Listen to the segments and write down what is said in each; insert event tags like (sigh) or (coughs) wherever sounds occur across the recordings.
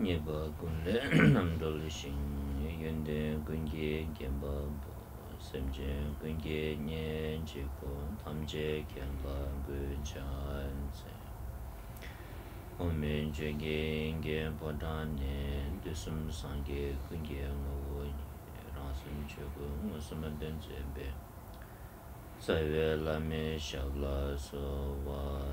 nyeba gunle namdol shin yende gunge bo semje gunge nyen jiko tamje genba gujan se ome jenge nge bodane dusum sange gunge ngo rasum jiko musum den jebe sawe lame shabla so wa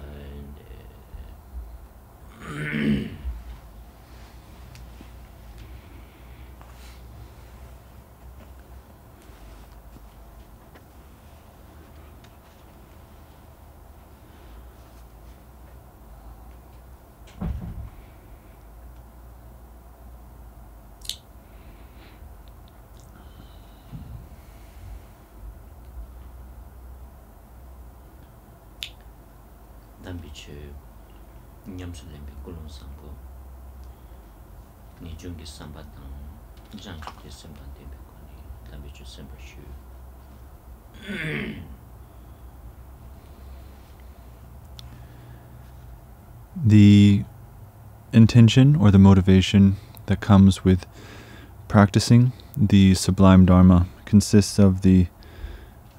냠슬렘비 콜론 상고 니 중기 삼바당 장기 셈반 데베 코니 담비 치 셈바 슈 (clears throat) the intention or the motivation that comes with practicing the sublime dharma consists of the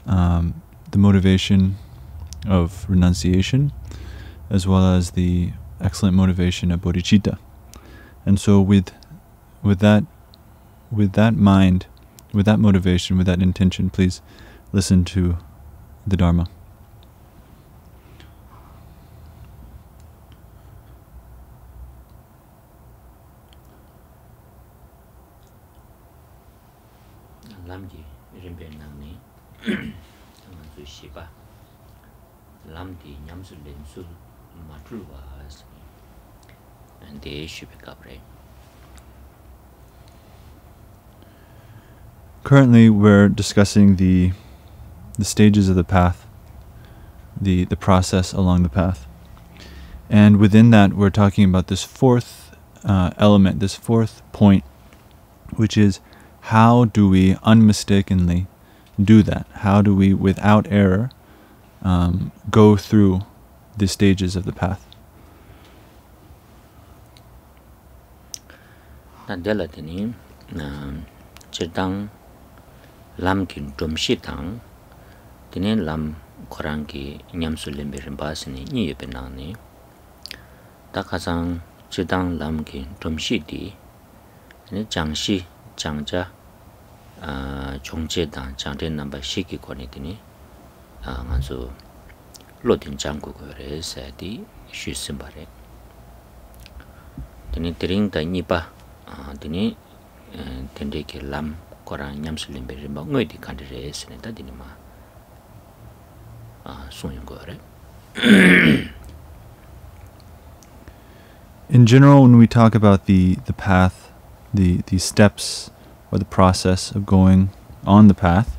um, the motivation of renunciation as well as the excellent motivation of bodhicitta. And so with with that with that mind, with that motivation, with that intention, please listen to the Dharma. lam di (coughs) should pick up right? Currently we're discussing the the stages of the path the the process along the path. And within that we're talking about this fourth uh, element this fourth point which is how do we unmistakably do that? How do we without error um, go through the stages of the path dan de la de ni che dang lam kin dum shi dang de ne lam korang ki nyam su lim bi rim ba sin ni ni be nang ni da ka sang che dang lam kin dum shi di ne jang shi jang ja 아 총재 당 장대 넘버 시기 권이더니 아 가서 로딘 장고 그래서디 쉬스 말에 드니 드링 다니바 dini tende ke lam korang nyamsu limbe rimba ngoy di kandi re esne ta dini ma sung yung goyo re in general when we talk about the the path the the steps or the process of going on the path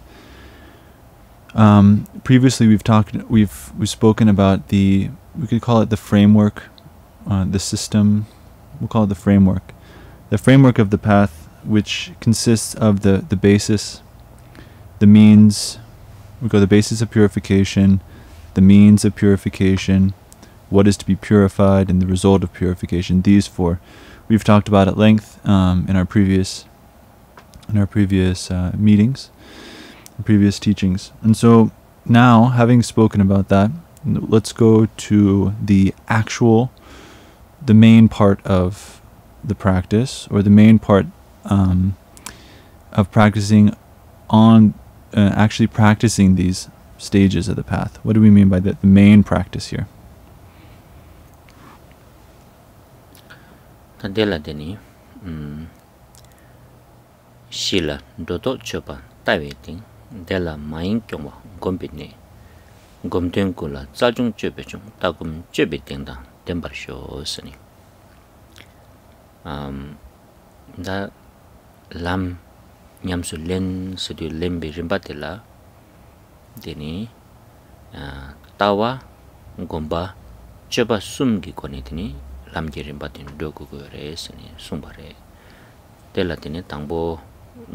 um, previously we've talked we've we've spoken about the we could call it the framework uh, the system we'll call it the framework the framework of the path which consists of the the basis the means we go the basis of purification the means of purification what is to be purified and the result of purification. These four. We've talked about at length um, in our previous in our previous uh, meetings previous teachings. And so now having spoken about that let's go to the actual the main part of the practice or the main part um, of practicing on uh, actually practicing these stages of the path. What do we mean by that the main practice here? Tandela dini shila dodo chopa tawe ting dela mayin kyongwa gombi ne gomten kula zajung chope chung tagum chope ting da tenpar sho 다 람, 냠수 렌, 수디 렘비 림바텔라 데니 따와 곰바 쳬바 숨기 거니더니 람게 림바틴 도고고레스니 숨바레 텔라티네 당보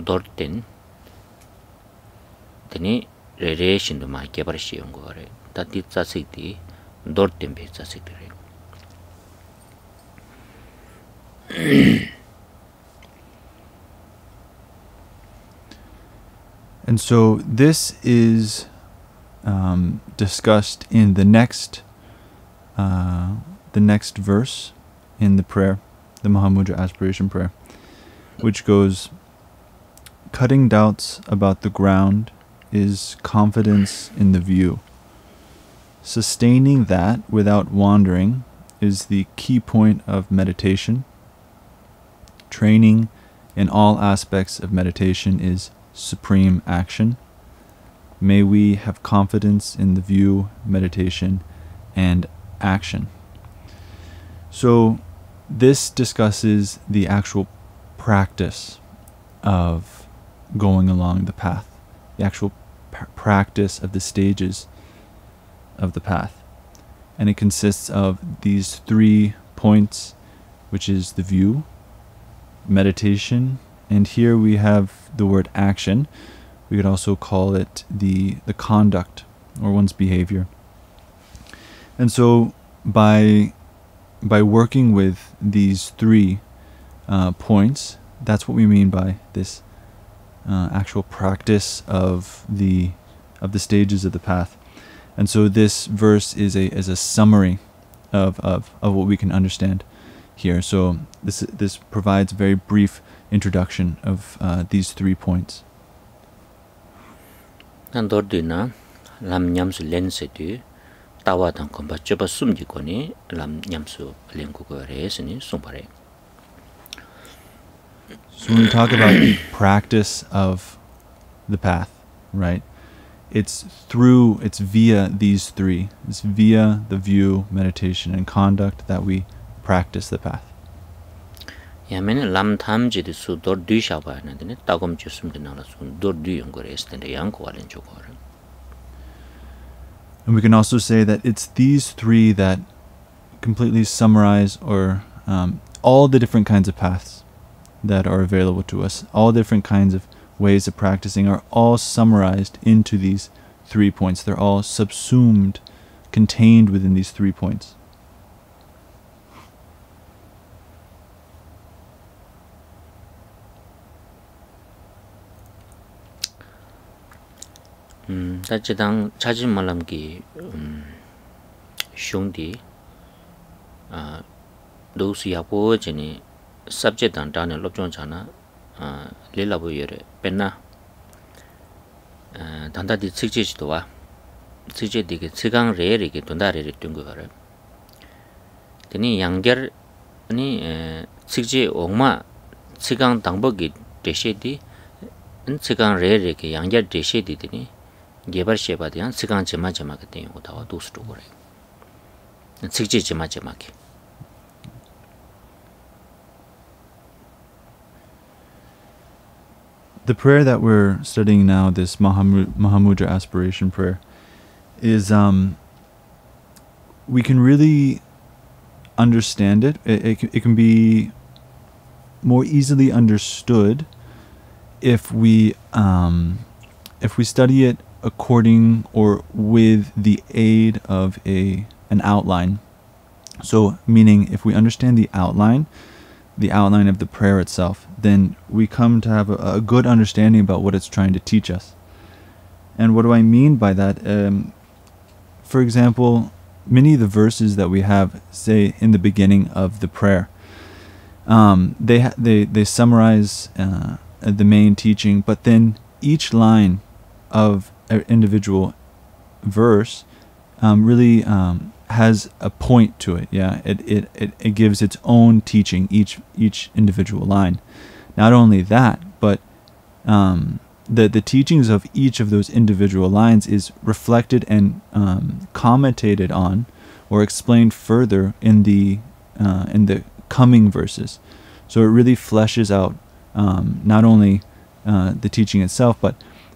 dorten 데니 레레신도 마 개발시 온 거래 다디 자식디 dorten 베 자식들이 (clears throat) And so this is um, discussed in the next uh, the next verse in the prayer, the Mahamudra aspiration prayer, which goes cutting doubts about the ground is confidence in the view. Sustaining that without wandering is the key point of meditation. Training in all aspects of meditation is supreme action. May we have confidence in the view, meditation, and action. So, this discusses the actual practice of going along the path, the actual pr- practice of the stages of the path. And it consists of these three points, which is the view, meditation, and here we have the word action. We could also call it the, the conduct or one's behavior. And so by, by working with these three uh, points, that's what we mean by this uh, actual practice of the, of the stages of the path. And so this verse is a, is a summary of, of, of what we can understand here. So this, this provides a very brief introduction of uh, these three points. Nan dordina lam nyamsu lense tawa tang komba choba sumji koni lam nyamsu lenku ko resini sumpare. So when we talk about the practice of the path, right? It's through, it's via these three. It's via the view, meditation, and conduct that we practice the path. 야메네 람탐지 디수 도르디 샤바나데네 따검 주스음데 나라수 도르디 연거레 에스텐데 양고 알렌 조거라 And we can also say that it's these three that completely summarize or um, all the different kinds of paths that are available to us, all different kinds of ways of practicing are all summarized into these three points. They're all subsumed, contained within these three points. 음 다치당 자진 말람기 음 슝디 아 도스 야보 제니 subject dan dan lo chong chana a le la bo yere penna 아 단다 디 측지지도 와 측지 디게 측강 레레게 돈다레레 뜬거 가라 되니 양결 아니 측지 옥마 측강 당복이 대시디 측 gebar sheba jima jima utawa sikji jima jima The prayer that we're studying now, this Mahamudra aspiration prayer, is um, we can really understand it. It, it, it can be more easily understood if we um, if we study it according or with the aid of a an outline. So meaning if we understand the outline, the outline of the prayer itself, then we come to have a, a good understanding about what it's trying to teach us. And what do I mean by that? Um, for example, many of the verses that we have, say in the beginning of the prayer, um, they they they summarize uh, the main teaching, but then each line of individual verse um, really um, has a point to it. Yeah, it, it, it, it gives its own teaching each each individual line. Not only that, but um, the the teachings of each of those individual lines is reflected and um, commented on or explained further in the uh, in the coming verses. So it really fleshes out um, not only uh, the teaching itself, but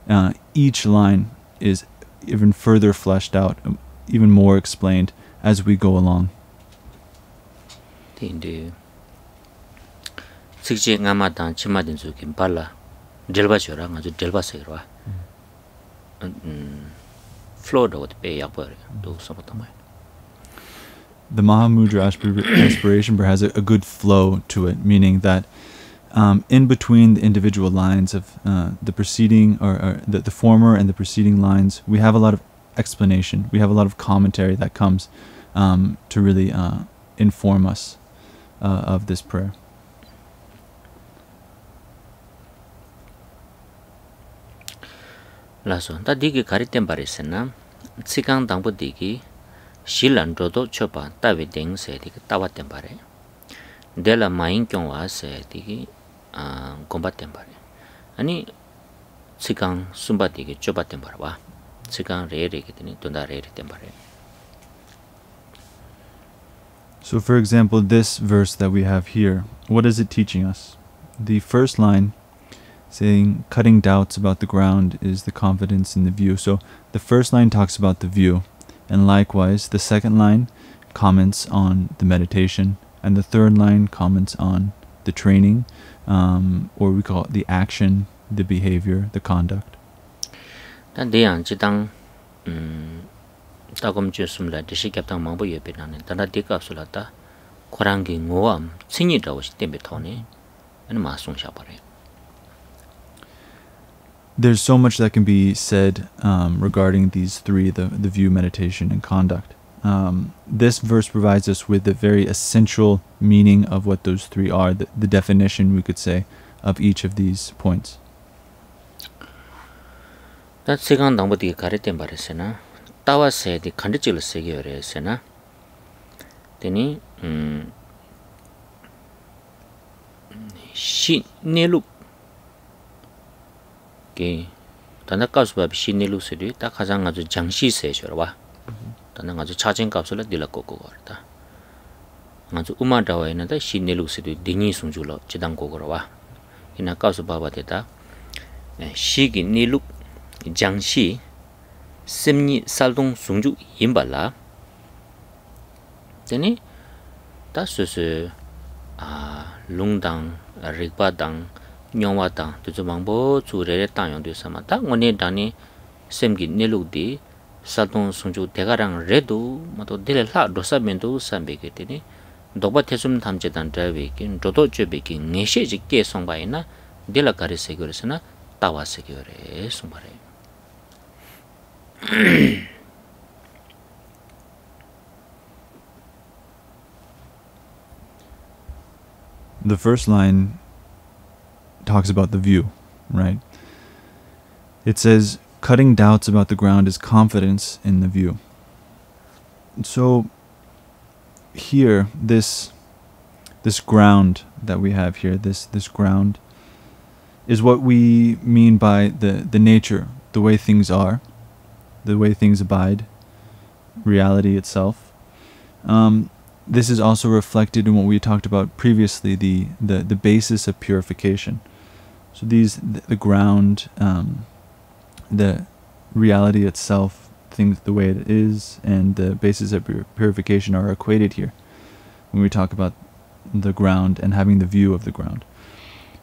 uh, each line is even further fleshed out, um, even more explained as we go along. Tindi. Sikje ngama dan chima din su kim pala delba chora nga ju delba se ro flow pe ya par do so ta mai. The Mahamudra (coughs) aspiration has a, a, good flow to it, meaning that um, in between the individual lines of uh, the preceding or, or the, the, former and the preceding lines, we have a lot of explanation. We have a lot of commentary that comes um, to really uh, inform us uh, of this prayer. Laso, ta digi karitem parisena, tsikang tangpo digi, shilan rodo chopa tawe deng se digi tawatem pare. Dela main kyong wa se digi, ani sumba tenpare wa re re re re So for example this verse that we have here what is it teaching us? The first line saying cutting doubts about the ground is the confidence in the view. So the first line talks about the view, and likewise the second line comments on the meditation, and the third line comments on the training, um, or we call it the action, the behavior, the conduct. 但这样就当，嗯，到我们就说了，这是给当忙不也别难的，但他第个说了他，可能给我啊，亲戚的我是点别讨呢，那马送下不来。There's so much that can be said um, regarding these three the, the view, meditation, and conduct. um, this verse provides us with the very essential meaning of what those three are, the, the definition, we could say, of each of these points. That second number the karate embarrassena, tawa se the kandichil segiresena, teni shi neluk ke tanda kasba shi neluk se de ta khazang ga jangshi se shorwa. tanda nga zu chachin kapsula dila koko kora ta nga zu uma dawa ina ta shi nilu sidu dinyi sungju lo chidang koko rawa ina kapsu baba te ta shi ki nilu jangshi simni saldung sungju yinba la tani ta susu lungdang rikpa dang nyongwa dang tuzu mangbo zu re re tang yung tu sama ta ngone dani semgi niluk di saltung sungchu 대가랑 레도 마도 딜라 도사멘도 삼베게테니 도바 테숨 담제단 드라베긴 도도 쮸베기 네셰지 께 송바이나 딜라 가리세고르스나 따와세고레 송바레 The first line talks about the view, right? It says cutting doubts about the ground is confidence in the view. So here, this this ground that we have here, this this ground, is what we mean by the, the nature, the way things are, the way things abide, reality itself. Um, this is also reflected in what we talked about previously, the, the, the basis of purification. So these, the, the ground, um, the reality itself, things the way it is, and the basis of purification are equated here when we talk about the ground and having the view of the ground.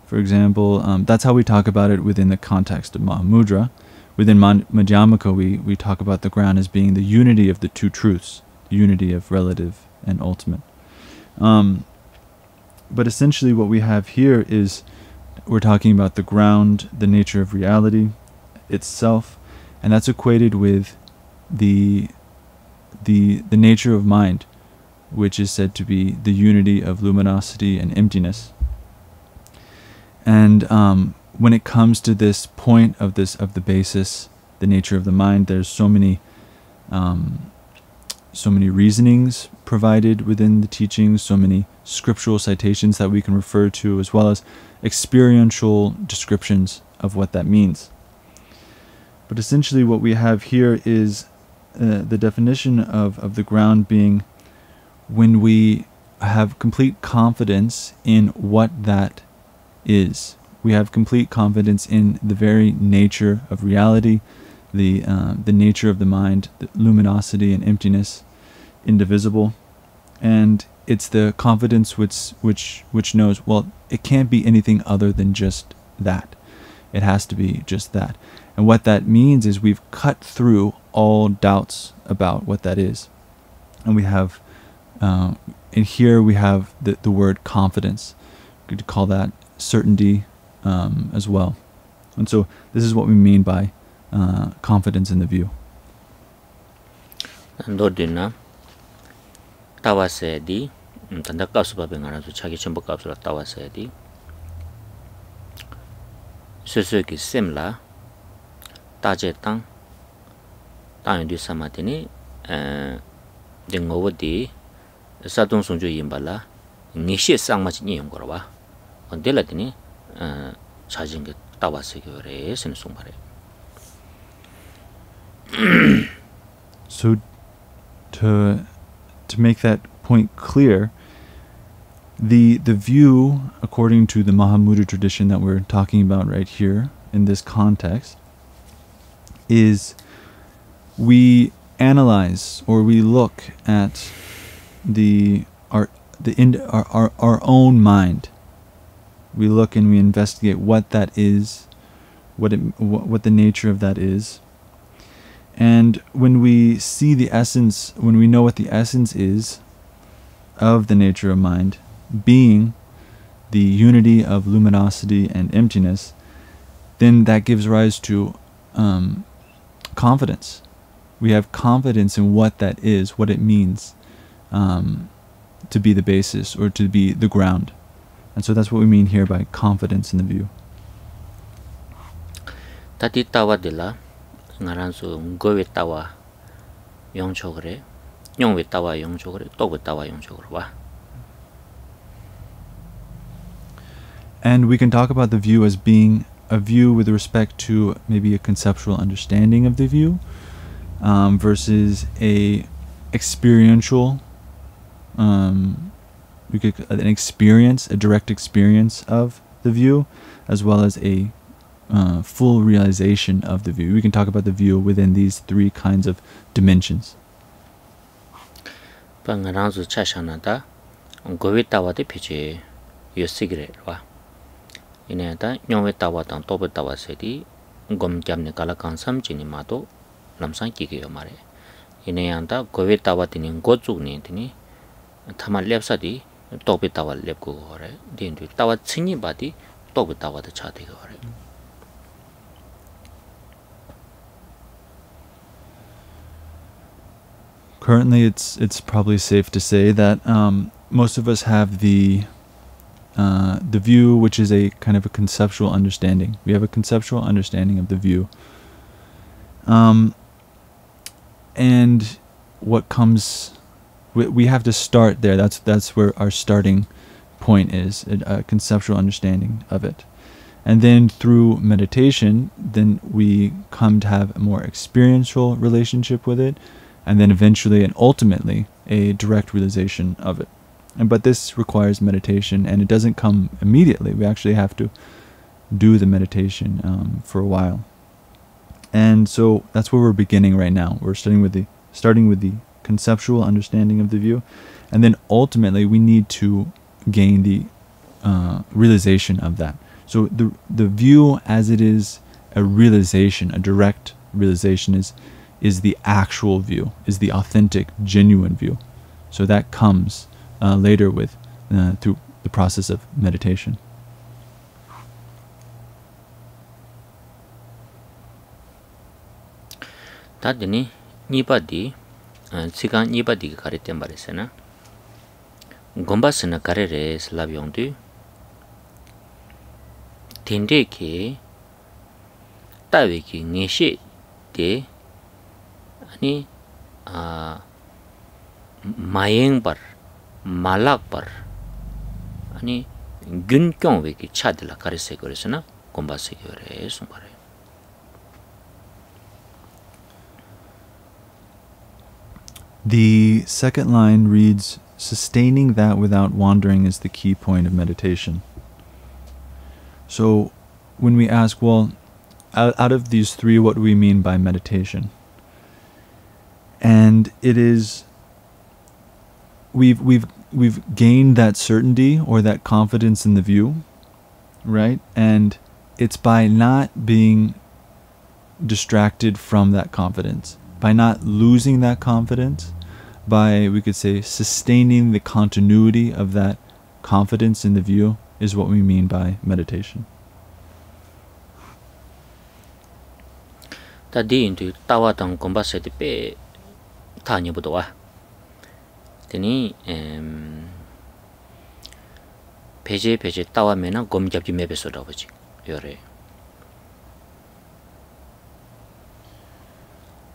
For example, um, that's how we talk about it within the context of Mahamudra. Within Madhyamaka, we, we talk about the ground as being the unity of the two truths, the unity of relative and ultimate. Um, but essentially, what we have here is we're talking about the ground, the nature of reality itself, and that's equated with the the the nature of mind, which is said to be the unity of luminosity and emptiness. And um, when it comes to this point of this of the basis, the nature of the mind, there's so many um, so many reasonings provided within the teachings, so many scriptural citations that we can refer to, as well as experiential descriptions of what that means. But essentially, what we have here is uh, the definition of, of the ground being when we have complete confidence in what that is. We have complete confidence in the very nature of reality, the, uh, the nature of the mind, the luminosity and emptiness, indivisible. And it's the confidence which which which knows well it can't be anything other than just that it has to be just that and what that means is we've cut through all doubts about what that is and we have Uh, and here we have the, the word confidence. We could call that certainty um, as well. And so this is what we mean by uh, confidence in the view. ndodina tawase di tanda kapsu babe ngara su chagi chimbo kapsu la tawase di susu simla taje tang tang di samatini di ngobo di sadung sungju yinba la ngishi sangma chi nyi yung korwa dila dini chajin ki tawase ki yore sin sungbare So to to make that point clear, the the view according to the Mahamudra tradition that we're talking about right here in this context is we analyze or we look at the our the in, our, our our own mind. We look and we investigate what that is, what it what, what the nature of that is, and when we see the essence, when we know what the essence is of the nature of mind, being the unity of luminosity and emptiness, then that gives rise to um, confidence. We have confidence in what that is, what it means um, to be the basis or to be the ground. And so that's what we mean here by confidence in the view. tati tawa dila ngaran su ngowe tawa yongcho kore nyongwe tawa yongcho kore tokwe tawa yongcho kore wa And we can talk about the view as being a view with respect to maybe a conceptual understanding of the view um, versus a experiential um, we could an experience a direct experience of the view as well as a uh, full realization of the view. We can talk about the view within these three kinds of dimensions 이네 다 뇽웨 따와당 또베 따와세디 곰잠네 갈라칸 삼지니 마도 람상 기게요 말에 이네 양다 고웨 따와디니 고죽니 디니 타마 랩사디 또베 따와 랩고 거래 딘디 따와 친이 바디 또베 따와도 차디고 거래 Currently, it's it's probably safe to say that um, most of us have the uh, the view which is a kind of a conceptual understanding. We have a conceptual understanding of the view. Um, and what comes we, we have to start there. That's that's where our starting point is a, a conceptual understanding of it. And then through meditation then we come to have a more experiential relationship with it and then eventually and ultimately a direct realization of it. And but this requires meditation, and it doesn't come immediately. We actually have to do the meditation um, for a while. And so that's where we're beginning right now. We're starting with the starting with the conceptual understanding of the view, and then ultimately we need to gain the uh, realization of that. So the the view as it is a realization, a direct realization is is the actual view, is the authentic, genuine view. So that comes uh, later with uh, through the process of meditation. Tadini nipadi tsikan nipadi kare tembare sena. Gomba sena kare re slab yongdu. Tende ki tawe ki ngeshe de ani mayeng bar 가레레 슬라비옹디 틴데케 따위기 니시 데 아니 아 마행 bar malak bar 아니 균경 외기 차들라 가르세 그래서나 곰바세 그래 송바래 The second line reads Sustaining that without wandering is the key point of meditation. So, when we ask, well, out, out of these three, what do we mean by meditation? And it is we've we've we've gained that certainty or that confidence in the view, right? And it's by not being distracted from that confidence, by not losing that confidence, by we could say sustaining the continuity of that confidence in the view is what we mean by meditation. Ta wa. Peje tawa me na gom gyap ji me be so da bu ji. Yore.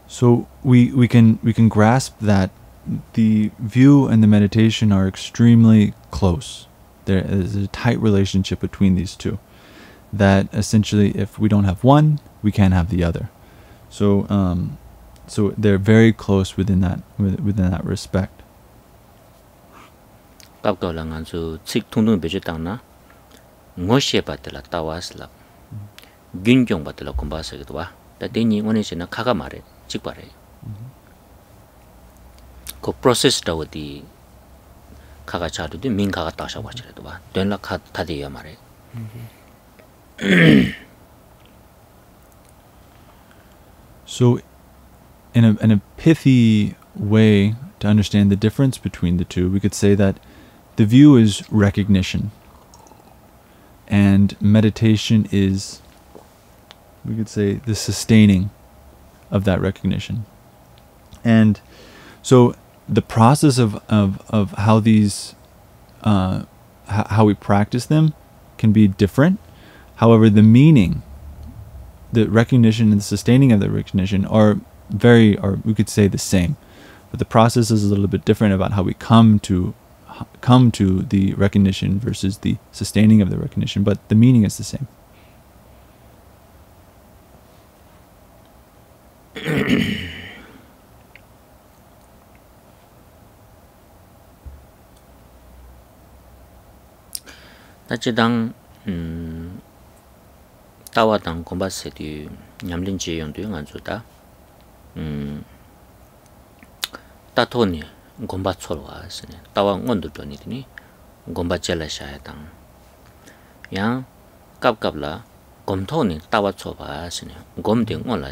So we we can we can grasp that the view and the meditation are extremely close. There is a tight relationship between these two. That essentially, if we don't have one, we can't have the other. So um, so they're very close within that within that respect. kapkaw la ngan zu tsik tungtung bechu tang na ngo she batila tawas la gyun kyung batila kumbaa sakidwa ta tenyi ngone se na kaka ma re chik pa re. Ko process tawa di kaka chadu di ming kaka tasha wachiridwa ten la ka tadiya ma re. So, in a, in a pithy way to understand the difference between the two, we could say that the view is recognition and meditation is we could say the sustaining of that recognition. And so the process of, of, of how these uh, how we practice them can be different. However, the meaning, the recognition and the sustaining of the recognition are very, or we could say the same. But the process is a little bit different about how we come to come to the recognition versus the sustaining of the recognition, but the meaning is the same. (coughs) Tachidang um, tawa tang kumbha se di nyamlin che yon tu ta ta to ni gomba tsorwa sene tawa ngondu toni tini gomba chela shaya tang. Yang kap kap la gomtho ni tawa tsorwa sene gomdi ngon la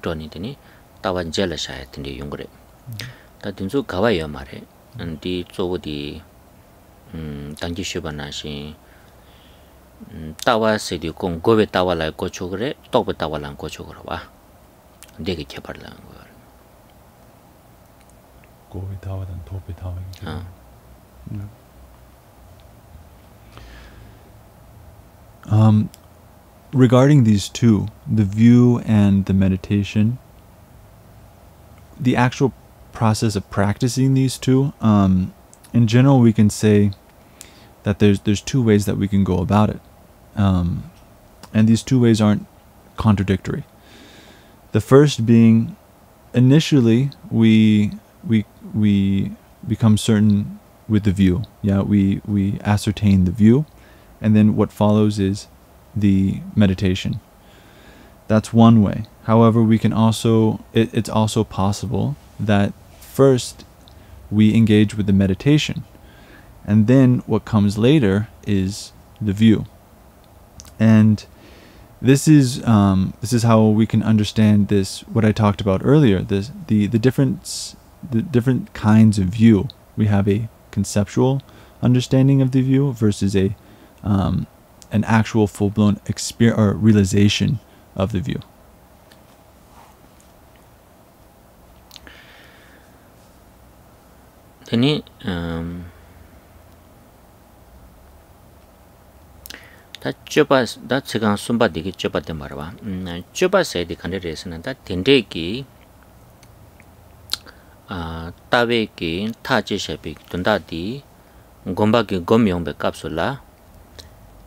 toni tini tawa jela shaya tindi yungre ta tinzu gawa yo mare di mm, tsogo di tangi shiba na shi mm, tawa se di kong gobe tawa la gocho gore tokbe tawa la gocho gore wa. Degi kebar la Um, regarding these two, the view and the meditation, the actual process of practicing these two, um, in general, we can say that there's there's two ways that we can go about it, um, and these two ways aren't contradictory. The first being, initially we we we become certain with the view. Yeah, we we ascertain the view, and then what follows is the meditation. That's one way. However, we can also it, it's also possible that first we engage with the meditation, and then what comes later is the view. And this is um, this is how we can understand this. What I talked about earlier. This the the difference the different kinds of view. We have a conceptual understanding of the view versus a um, an actual full blown experience or realization of the view. 되니 음 다 쩌바 다 제가 숨바 되게 쩌바 때 말아 음 쩌바 세디 간데 레스는 다 덴데기 tawe ki thache shepi tunda di gomba ki gomyong be kapsula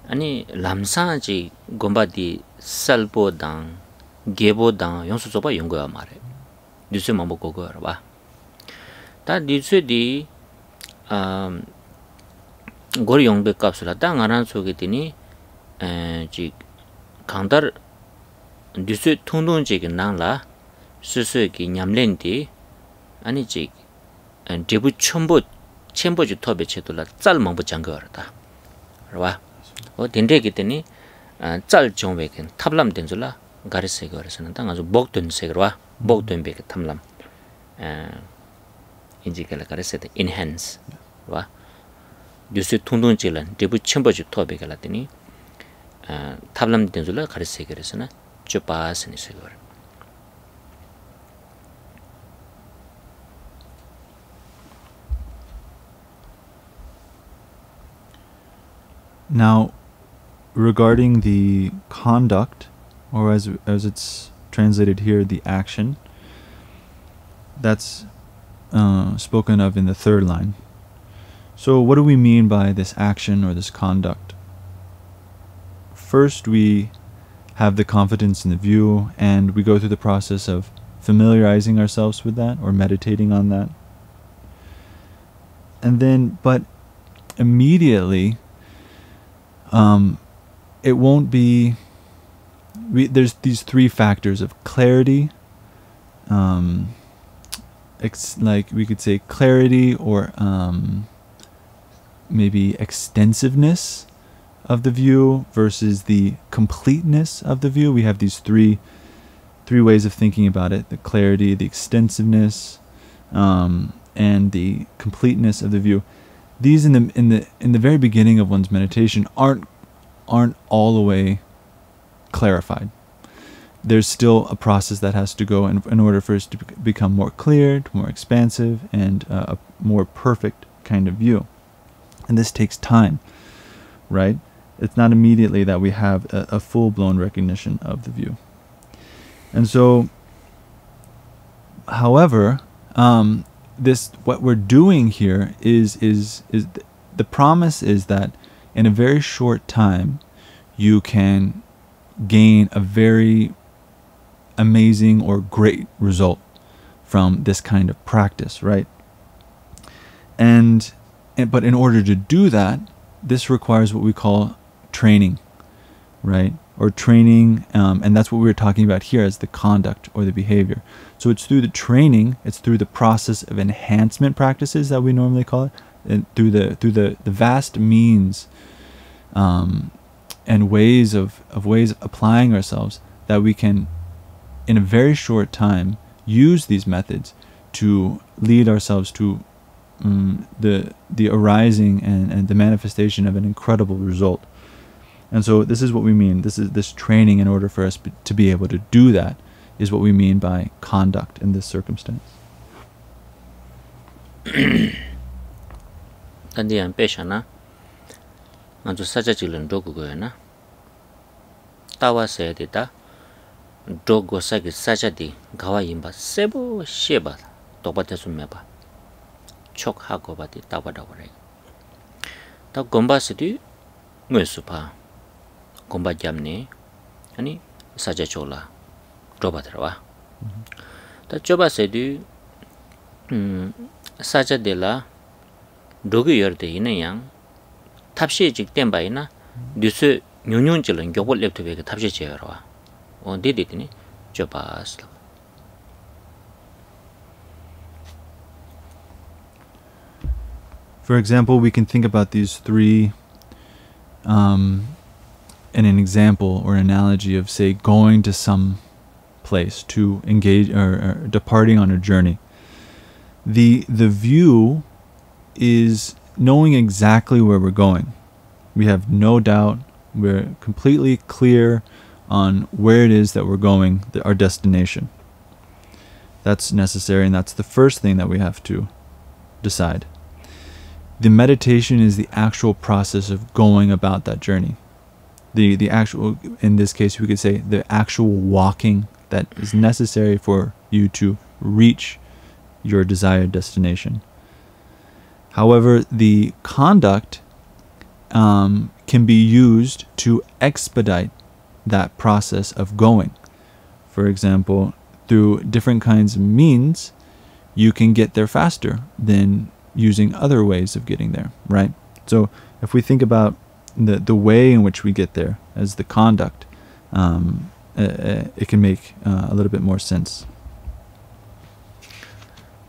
ani lamsa ji gomba di salpo dang gebo dang yonsu sopa yongo ya mare disu mambo gogo ya raba ta disu di gor yong be kapsula ta ngaran so ge tini ji kangdar disu thundung ji ki nang la susu ki nyamlen di 아 고리 용베 깝솔라 땅 안한 속에 되니 에지 강달 뉴스 통동지게 나라 스스기 냠렌디 아니지 데부 첨부 첨부지 토베 체돌라 짤 먹부 장거다 알아 어 덴데기 때니 짤 정외겐 탑람 된줄라 가르세 거르서는 당 아주 목된 색으로 와 목된 베게 탐람 에 inji kala kare se de enhance wa yusu tungtung chi lan debu chenpo chi tobe kala tini tablam denzu la kare se kare se na chupa se ni se gore Now, regarding the conduct, or as as it's translated here, the action, that's uh, spoken of in the third line. So, what do we mean by this action or this conduct? First, we have the confidence in the view, and we go through the process of familiarizing ourselves with that or meditating on that. And then, but immediately, um, it won't be. We, there's these three factors of clarity, um, ex- like we could say clarity or um, maybe extensiveness of the view versus the completeness of the view. We have these three three ways of thinking about it: the clarity, the extensiveness, um, and the completeness of the view. These in the in the in the very beginning of one's meditation aren't aren't all the way clarified. There's still a process that has to go in, in order for us to become more clear, more expansive, and uh, a more perfect kind of view. And this takes time, right? It's not immediately that we have a, a full blown recognition of the view. And so, however, um, this what we're doing here is is is th- the promise is that in a very short time you can gain a very amazing or great result from this kind of practice, right? And, and but in order to do that, this requires what we call training, right? Or training, um, and that's what we were talking about here as the conduct or the behavior. So it's through the training, it's through the process of enhancement practices that we normally call it, and through the through the, the vast means um, and ways of, of ways of applying ourselves that we can in a very short time use these methods to lead ourselves to um, the the arising and, and the manifestation of an incredible result. And so this is what we mean. This is this training in order for us to be able to do that is what we mean by conduct in this circumstance. (coughs) 但这样别想呢，俺就啥子就能做个呢？大娃说的哒，做个啥个啥子的，搞完赢吧，谁不谁吧，多把点准备吧，吃哈个吧的，大把大把的。到公巴是的，我是怕。gomba gyamni 아니 사자 졸라 줘봐 들어와 다 줘봐세디 음 사자 데라 도그 열데 이내양 탑시 직된 바이나 뉴스 뉴뉴질은 교볼 랩톱에 탑시 제어와 언디 디디니 줘봐스 For example, we can think about these three um, in an example or analogy of, say, going to some place to engage or, or departing on a journey. The the view is knowing exactly where we're going. We have no doubt. We're completely clear on where it is that we're going, the, our destination. That's necessary, and that's the first thing that we have to decide. The meditation is the actual process of going about that journey. The, the actual, in this case, we could say the actual walking that is necessary for you to reach your desired destination. However, the conduct um, can be used to expedite that process of going. For example, through different kinds of means, you can get there faster than using other ways of getting there, right? So if we think about the the way in which we get there as the conduct um, uh, uh it can make uh, a little bit more sense.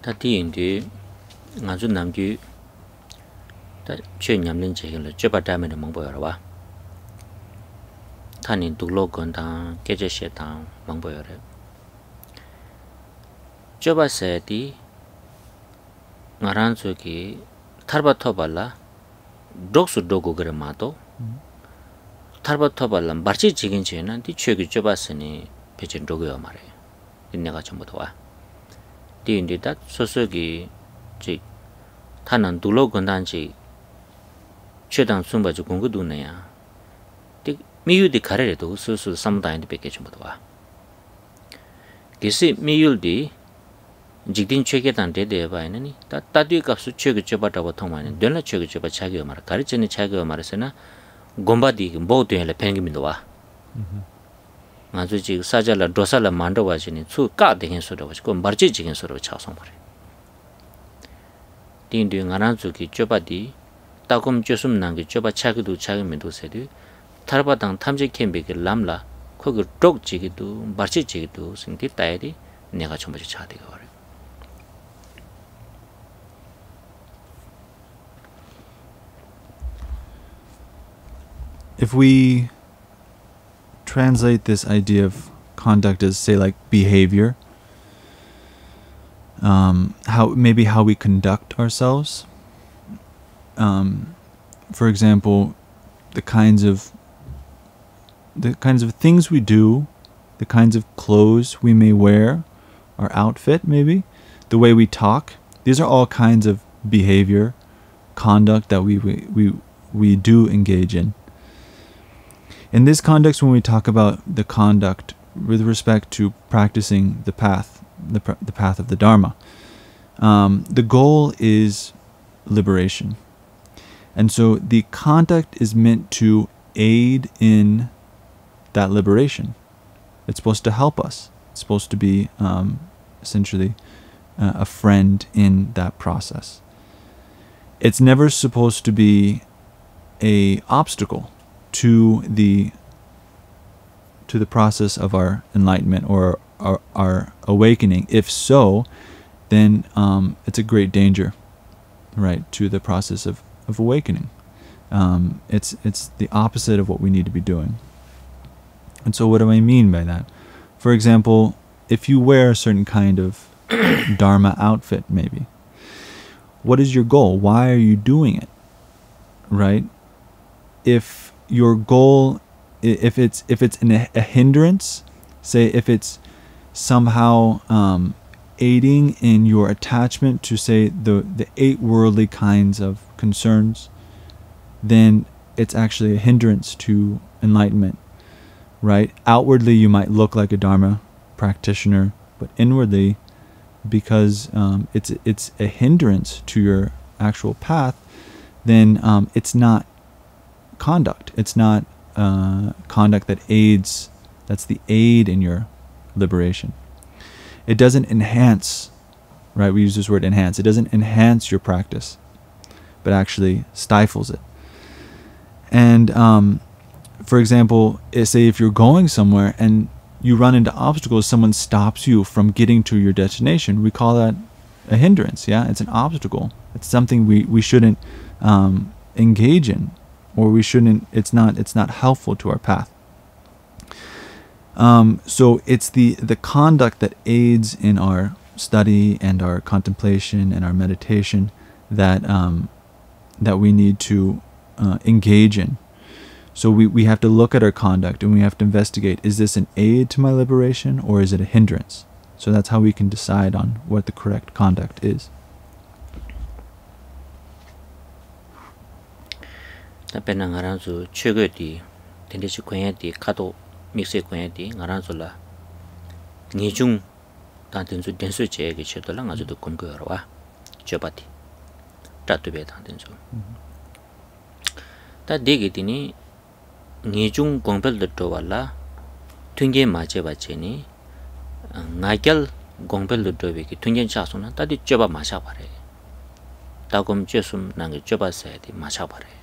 Ta ti in de nga zu nam gi ta che nyam len che le che ba da me de mong bo yo wa. Ta ni du lo gon ta ke je she ta mong bo yo re. Che ba se ti ngaran ran zu gi thar ba tho ba la 독수 도고 그래 마도 타르바 터발람 바치 지긴 제는 뒤 최기 좁았으니 배진 도고요 말해 인내가 전부 도와 뒤인데다 소속이 지 타는 둘로 건단지 최단 숨바지 공부 두네야 뒤 미유디 가래도 소소 삼다인데 뺏게 전부 도와 기시 미율디 re do su su sam da indi pe ke chom to wa kisi mi yu di jikdin chöke dan de de ba ni ta ta di kap su chöke choba ta ba thong ma ni den la chöke choba cha ge ma ra kar chen ni cha ge ma ra se na gomba di bo de la peng mi do wa nga zu ji sa ja la do sa la man do wa chi ni chu ka de gen so do wa ko mar chi ji gen so ro cha song ma re din di nga ran zu ki choba di ta kum chö sum nang ki choba cha ge du cha ge mi do se di thar ba dang tham je kem be ge lam la ko ge dog ji ge du mar chi ji ge du sing ti ta di 내가 좀 먼저 차 되고 if we translate this idea of conduct as say like behavior um, how maybe how we conduct ourselves um, for example the kinds of the kinds of things we do the kinds of clothes we may wear our outfit maybe the way we talk these are all kinds of behavior conduct that we we we, we do engage in in this context, when we talk about the conduct with respect to practicing the path, the, the path of the Dharma, um, the goal is liberation. And so the conduct is meant to aid in that liberation. It's supposed to help us. It's supposed to be um, essentially uh, a friend in that process. It's never supposed to be a obstacle to the to the process of our enlightenment or our, our awakening. If so, then um, it's a great danger, right, to the process of, of awakening. Um, it's it's the opposite of what we need to be doing. And so, what do I mean by that? For example, if you wear a certain kind of (coughs) dharma outfit, maybe, what is your goal? Why are you doing it? Right? If your goal if it's if it's an, a hindrance say if it's somehow um, aiding in your attachment to say the the eight worldly kinds of concerns then it's actually a hindrance to enlightenment right? Outwardly you might look like a dharma practitioner but inwardly because um, it's it's a hindrance to your actual path then um, it's not conduct. It's not uh, conduct that aids, that's the aid in your liberation. It doesn't enhance, right? We use this word enhance. It doesn't enhance your practice, but actually stifles it. And um, for example, say if you're going somewhere and you run into obstacles, someone stops you from getting to your destination, we call that a hindrance. Yeah, it's an obstacle. It's something we, we shouldn't um, engage in or we shouldn't it's not it's not helpful to our path. Um, so it's the the conduct that aids in our study and our contemplation and our meditation that um, that we need to uh, engage in. So we, we have to look at our conduct and we have to investigate is this an aid to my liberation or is it a hindrance? So that's how we can decide on what the correct conduct is Tā pē nā ngā rāng zu chē gui di, ten tē chī kuñyā di, kā tō mīk sē kuñyā di, ngā rāng zu la ngī chung tāng tēn zu dēn sui chē kī chē tō la ngā zu tō kum kuya rwa, chē pa di, tā tu bē tāng tēn zu. Tā dē kī di nī ngī chung gōng pēl tō tō wa la tūng kē mā chē pa chē nī ngā kyal gōng pēl tō tō bē kī tūng kē chā su na tā di chē pa mā chā pa rē, tā gōm chē sum nā ngī chē pa sē di mā chā pa rē.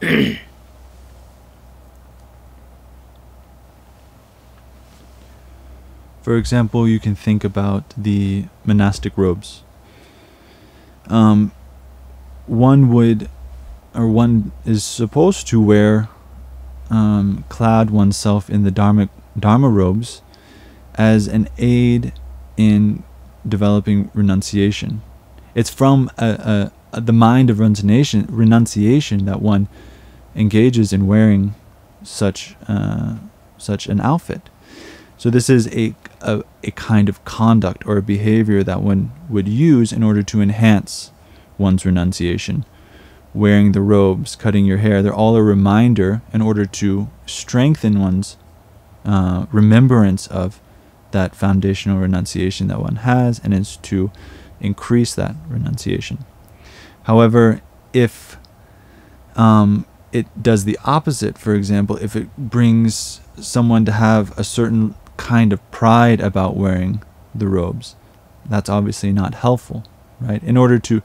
(clears throat) For example, you can think about the monastic robes. Um, one would, or one is supposed to wear, um, clad oneself in the dharma, dharma robes as an aid in developing renunciation. It's from a, a, the mind of renunciation, renunciation that one engages in wearing such uh, such an outfit. So this is a, a a kind of conduct or a behavior that one would use in order to enhance one's renunciation. Wearing the robes, cutting your hair, they're all a reminder in order to strengthen one's uh, remembrance of that foundational renunciation that one has and is to increase that renunciation. However, if um, it does the opposite, for example, if it brings someone to have a certain kind of pride about wearing the robes, that's obviously not helpful, right? In order to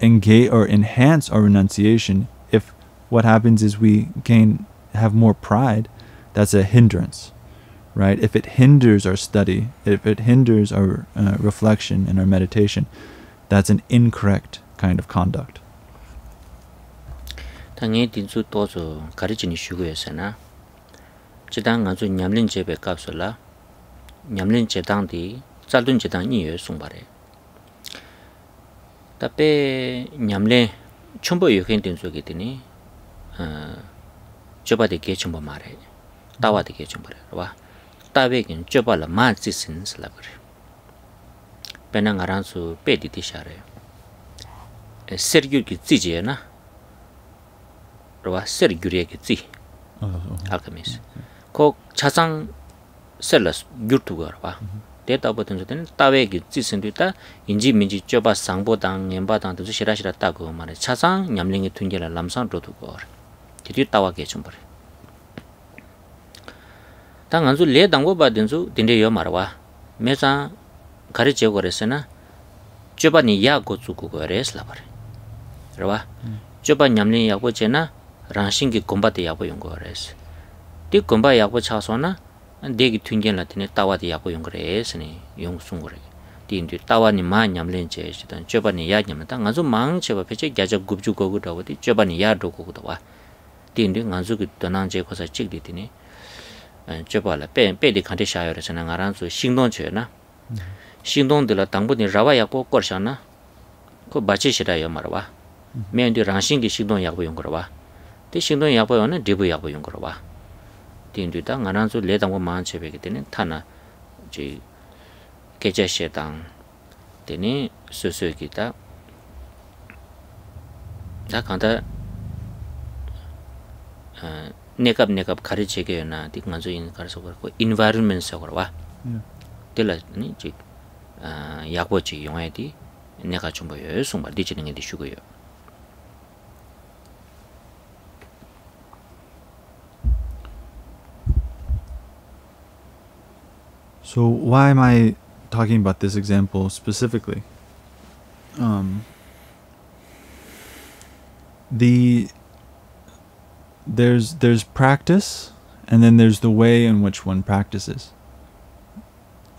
engage or enhance our renunciation, if what happens is we gain have more pride, that's a hindrance right? If it hinders our study, if it hinders our uh, reflection and our meditation, that's an incorrect kind of conduct. 당에 딘수 또저 가르치니 쉬고였으나 지당 아주 냠린 제베 값을라 냠린 제당디 짧은 제당이 예 송바래 답에 냠레 첨부 요행 딘수게 되니 어 저바데 개첨부 말해 따와데 개첨부래 봐 tawe kin choba la maa tsi sin sila kare. Pena nga ran su pe di ti shaare. Ser gyur ki tsi je na, rwa ser gyurege tsi. Alchemist. Ko chasang selas gyurtu go rwa. Te ta bo tenjo ten ta we gi tsi sen ta inji minji choba sangbo dang yemba dang tu shira shira ta go ma chasang nyamling gi thungge la lamsang ro tu go ti ti ta wa ge chum par ta ngan zu le dang go ba den zu den de yo mar wa me sa gari che go re se na choba ni ya go zu go go re es la par rwa. Mm. Choba nyamling ya go che na 라싱기 곰바데 야보 용거레스 디 곰바 야보 차소나 데기 튕겐라 테네 따와데 야보 용거레스니 용숭거레 디 인디 따와니 마 냠렌제 시단 쳬바니 야 냠다 가조 망 쳬바 페체 갸자 굽주 거고다고 디 쳬바니 야 도고고다 와 딘디 가조 그 도난제 거사 찍디디니 쳬바라 빼 빼디 칸데 샤요레스나 가란소 신동 쳬나 신동 들라 당부니 라와 야고 거샤나 그 바치시라요 말와 면디 랑싱기 신동 야고 용거와 디 신동 약보 요는 디브 약보 용 거로 봐 딘디다 나란수 레당고 만 제베게 되는 타나 지 계좌 시당 되니 수수기다 다 간다 어 nekab nekab khari chege na di nga zo in khar so ko environment so korwa tela ni chi yakbo chi yongai di neka chumbo yo sung bar di chi ngi di shugo yo. So why am i talking about this example specifically? Um the there's there's practice and then there's the way in which one practices.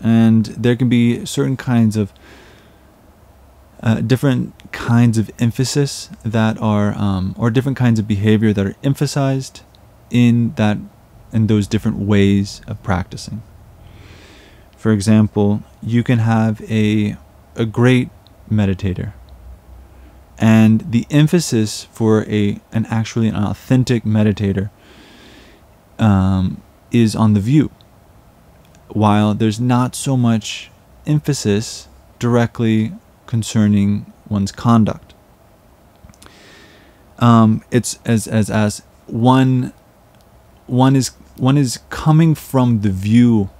And there can be certain kinds of uh, different kinds of emphasis that are um, or different kinds of behavior that are emphasized in that in those different ways of practicing for example you can have a a great meditator. And the emphasis for a an actually an authentic meditator um, is on the view. While there's not so much emphasis directly concerning one's conduct. Um, it's as as as one one is one is coming from the view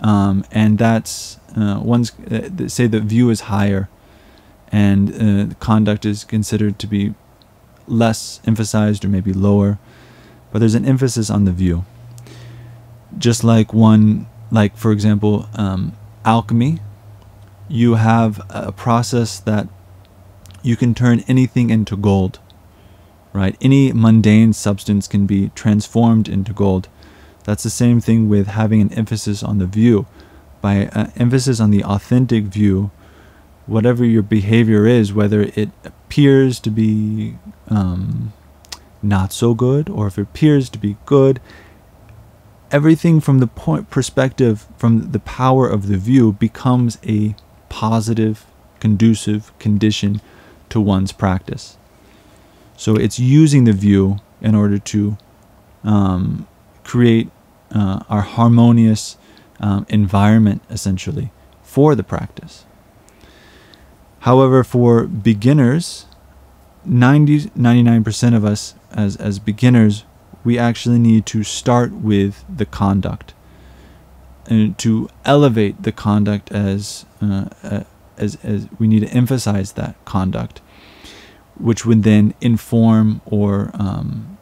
um, and that's uh, one's uh, say the view is higher and uh, conduct is considered to be less emphasized or maybe lower, but there's an emphasis on the view. Just like one, like for example, um, alchemy, you have a process that you can turn anything into gold, right? Any mundane substance can be transformed into gold. That's the same thing with having an emphasis on the view. By uh, emphasis on the authentic view, whatever your behavior is, whether it appears to be um, not so good or if it appears to be good, everything from the point perspective, from the power of the view, becomes a positive conducive condition to one's practice. So it's using the view in order to um, create uh, our harmonious um, environment, essentially, for the practice. However, for beginners, 90 99% of us as, as beginners, we actually need to start with the conduct and to elevate the conduct as, uh, uh, as, as we need to emphasize that conduct, which would then inform or um,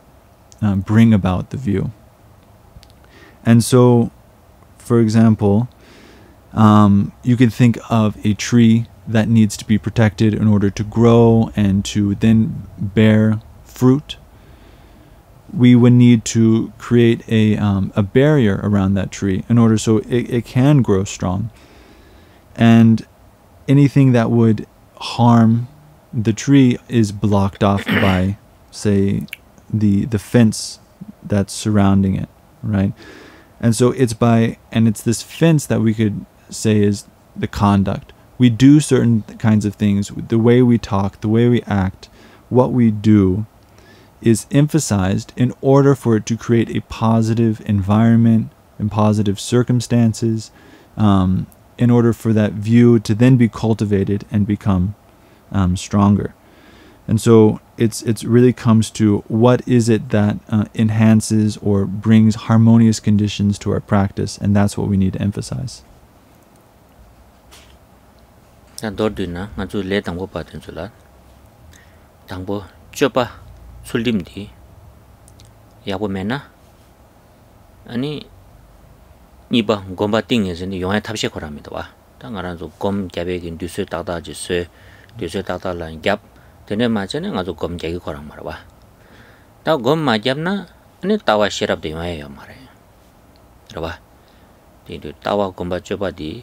uh, bring about the view. And so, for example, um, you could think of a tree that needs to be protected in order to grow and to then bear fruit. We would need to create a, um, a barrier around that tree in order so it, it can grow strong. And anything that would harm the tree is blocked off (coughs) by, say, the the fence that's surrounding it, right? And so it's by and it's this fence that we could say is the conduct. We do certain kinds of things, the way we talk, the way we act, what we do is emphasized in order for it to create a positive environment and positive circumstances, um, in order for that view to then be cultivated and become um, stronger. And so it's it's really comes to what is it that uh, enhances or brings harmonious conditions to our practice, and that's what we need to emphasize. na dor du na nga zu le tang bo pa tin zu la tang bo cho pa sul dim di ya bo me na ani ni ba gom ba ting ye ni yong ya thap she khora mi do wa ta nga ran zu gom kya be gin du se ta da ji tene ma chene nga zu gom jagi korang marwa ta gom ma jab na ane tawa shirab di ma yo mare rwa ti du tawa gom ba choba di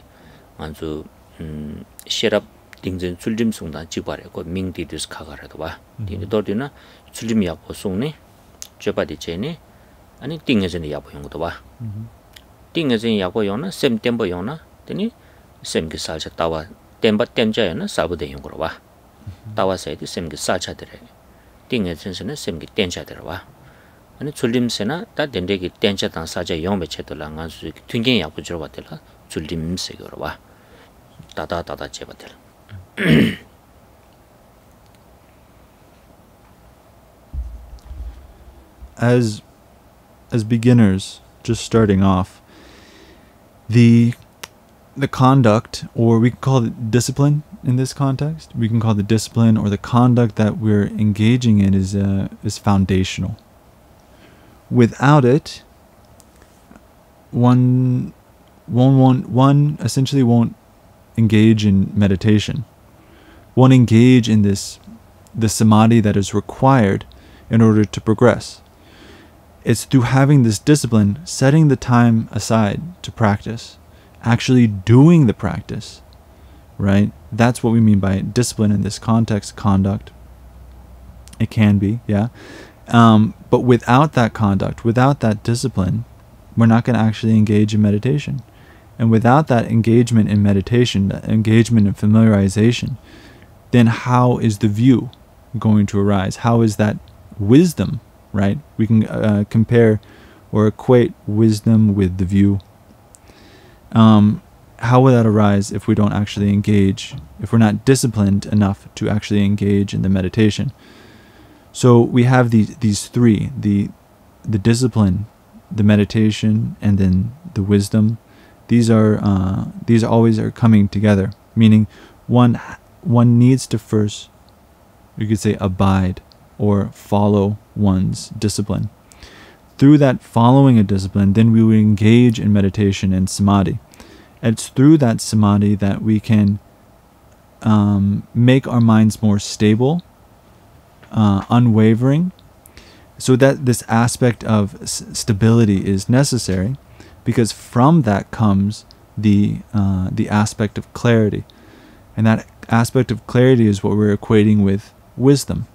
nga zu mm, shirab ding zen chuljim sung da chi bare ko ming di dus kha gara wa. Ti du dor di na chuljim ya ko sung ne choba di che ne ane ting zen ya bo yong do wa. Mm-hmm. Ting zen ya bo yong na sem tempo yong na tene sem ki sal cha tawa temba temja ya na sabu de yong ro wa. 따와 템바 템자야나 사부데 용으로 봐 따와 세디 셈게 살차들에 딩에전에는 셈게 템자들어 봐 아니 출림세나 다 덴데기 템자당 사자 용매 체도랑 안수 튕긴 약보 줘 봤더라 출림세거로 봐 다다 다다 제바들 as as beginners just starting off the the conduct or we can call it discipline in this context we can call the discipline or the conduct that we're engaging in is uh, is foundational without it one one one one essentially won't engage in meditation, won't engage in this the samadhi that is required in order to progress. It's through having this discipline, setting the time aside to practice, actually doing the practice, right? That's what we mean by discipline in this context, conduct. It can be, yeah. Um, but without that conduct, without that discipline, we're not going to actually engage in meditation. And without that engagement in meditation, that engagement in familiarization, then how is the view going to arise? How is that wisdom, right? We can uh, compare or equate wisdom with the view. Um, how will that arise if we don't actually engage, if we're not disciplined enough to actually engage in the meditation? So we have these these three the the discipline, the meditation, and then the wisdom. These are uh, these always are coming together meaning one one needs to first you could say abide or follow one's discipline. Through that following a discipline then we will engage in meditation and samadhi it's through that samadhi that we can um, make our minds more stable uh, unwavering so that this aspect of stability is necessary because from that comes the uh, the aspect of clarity, and that aspect of clarity is what we're equating with wisdom,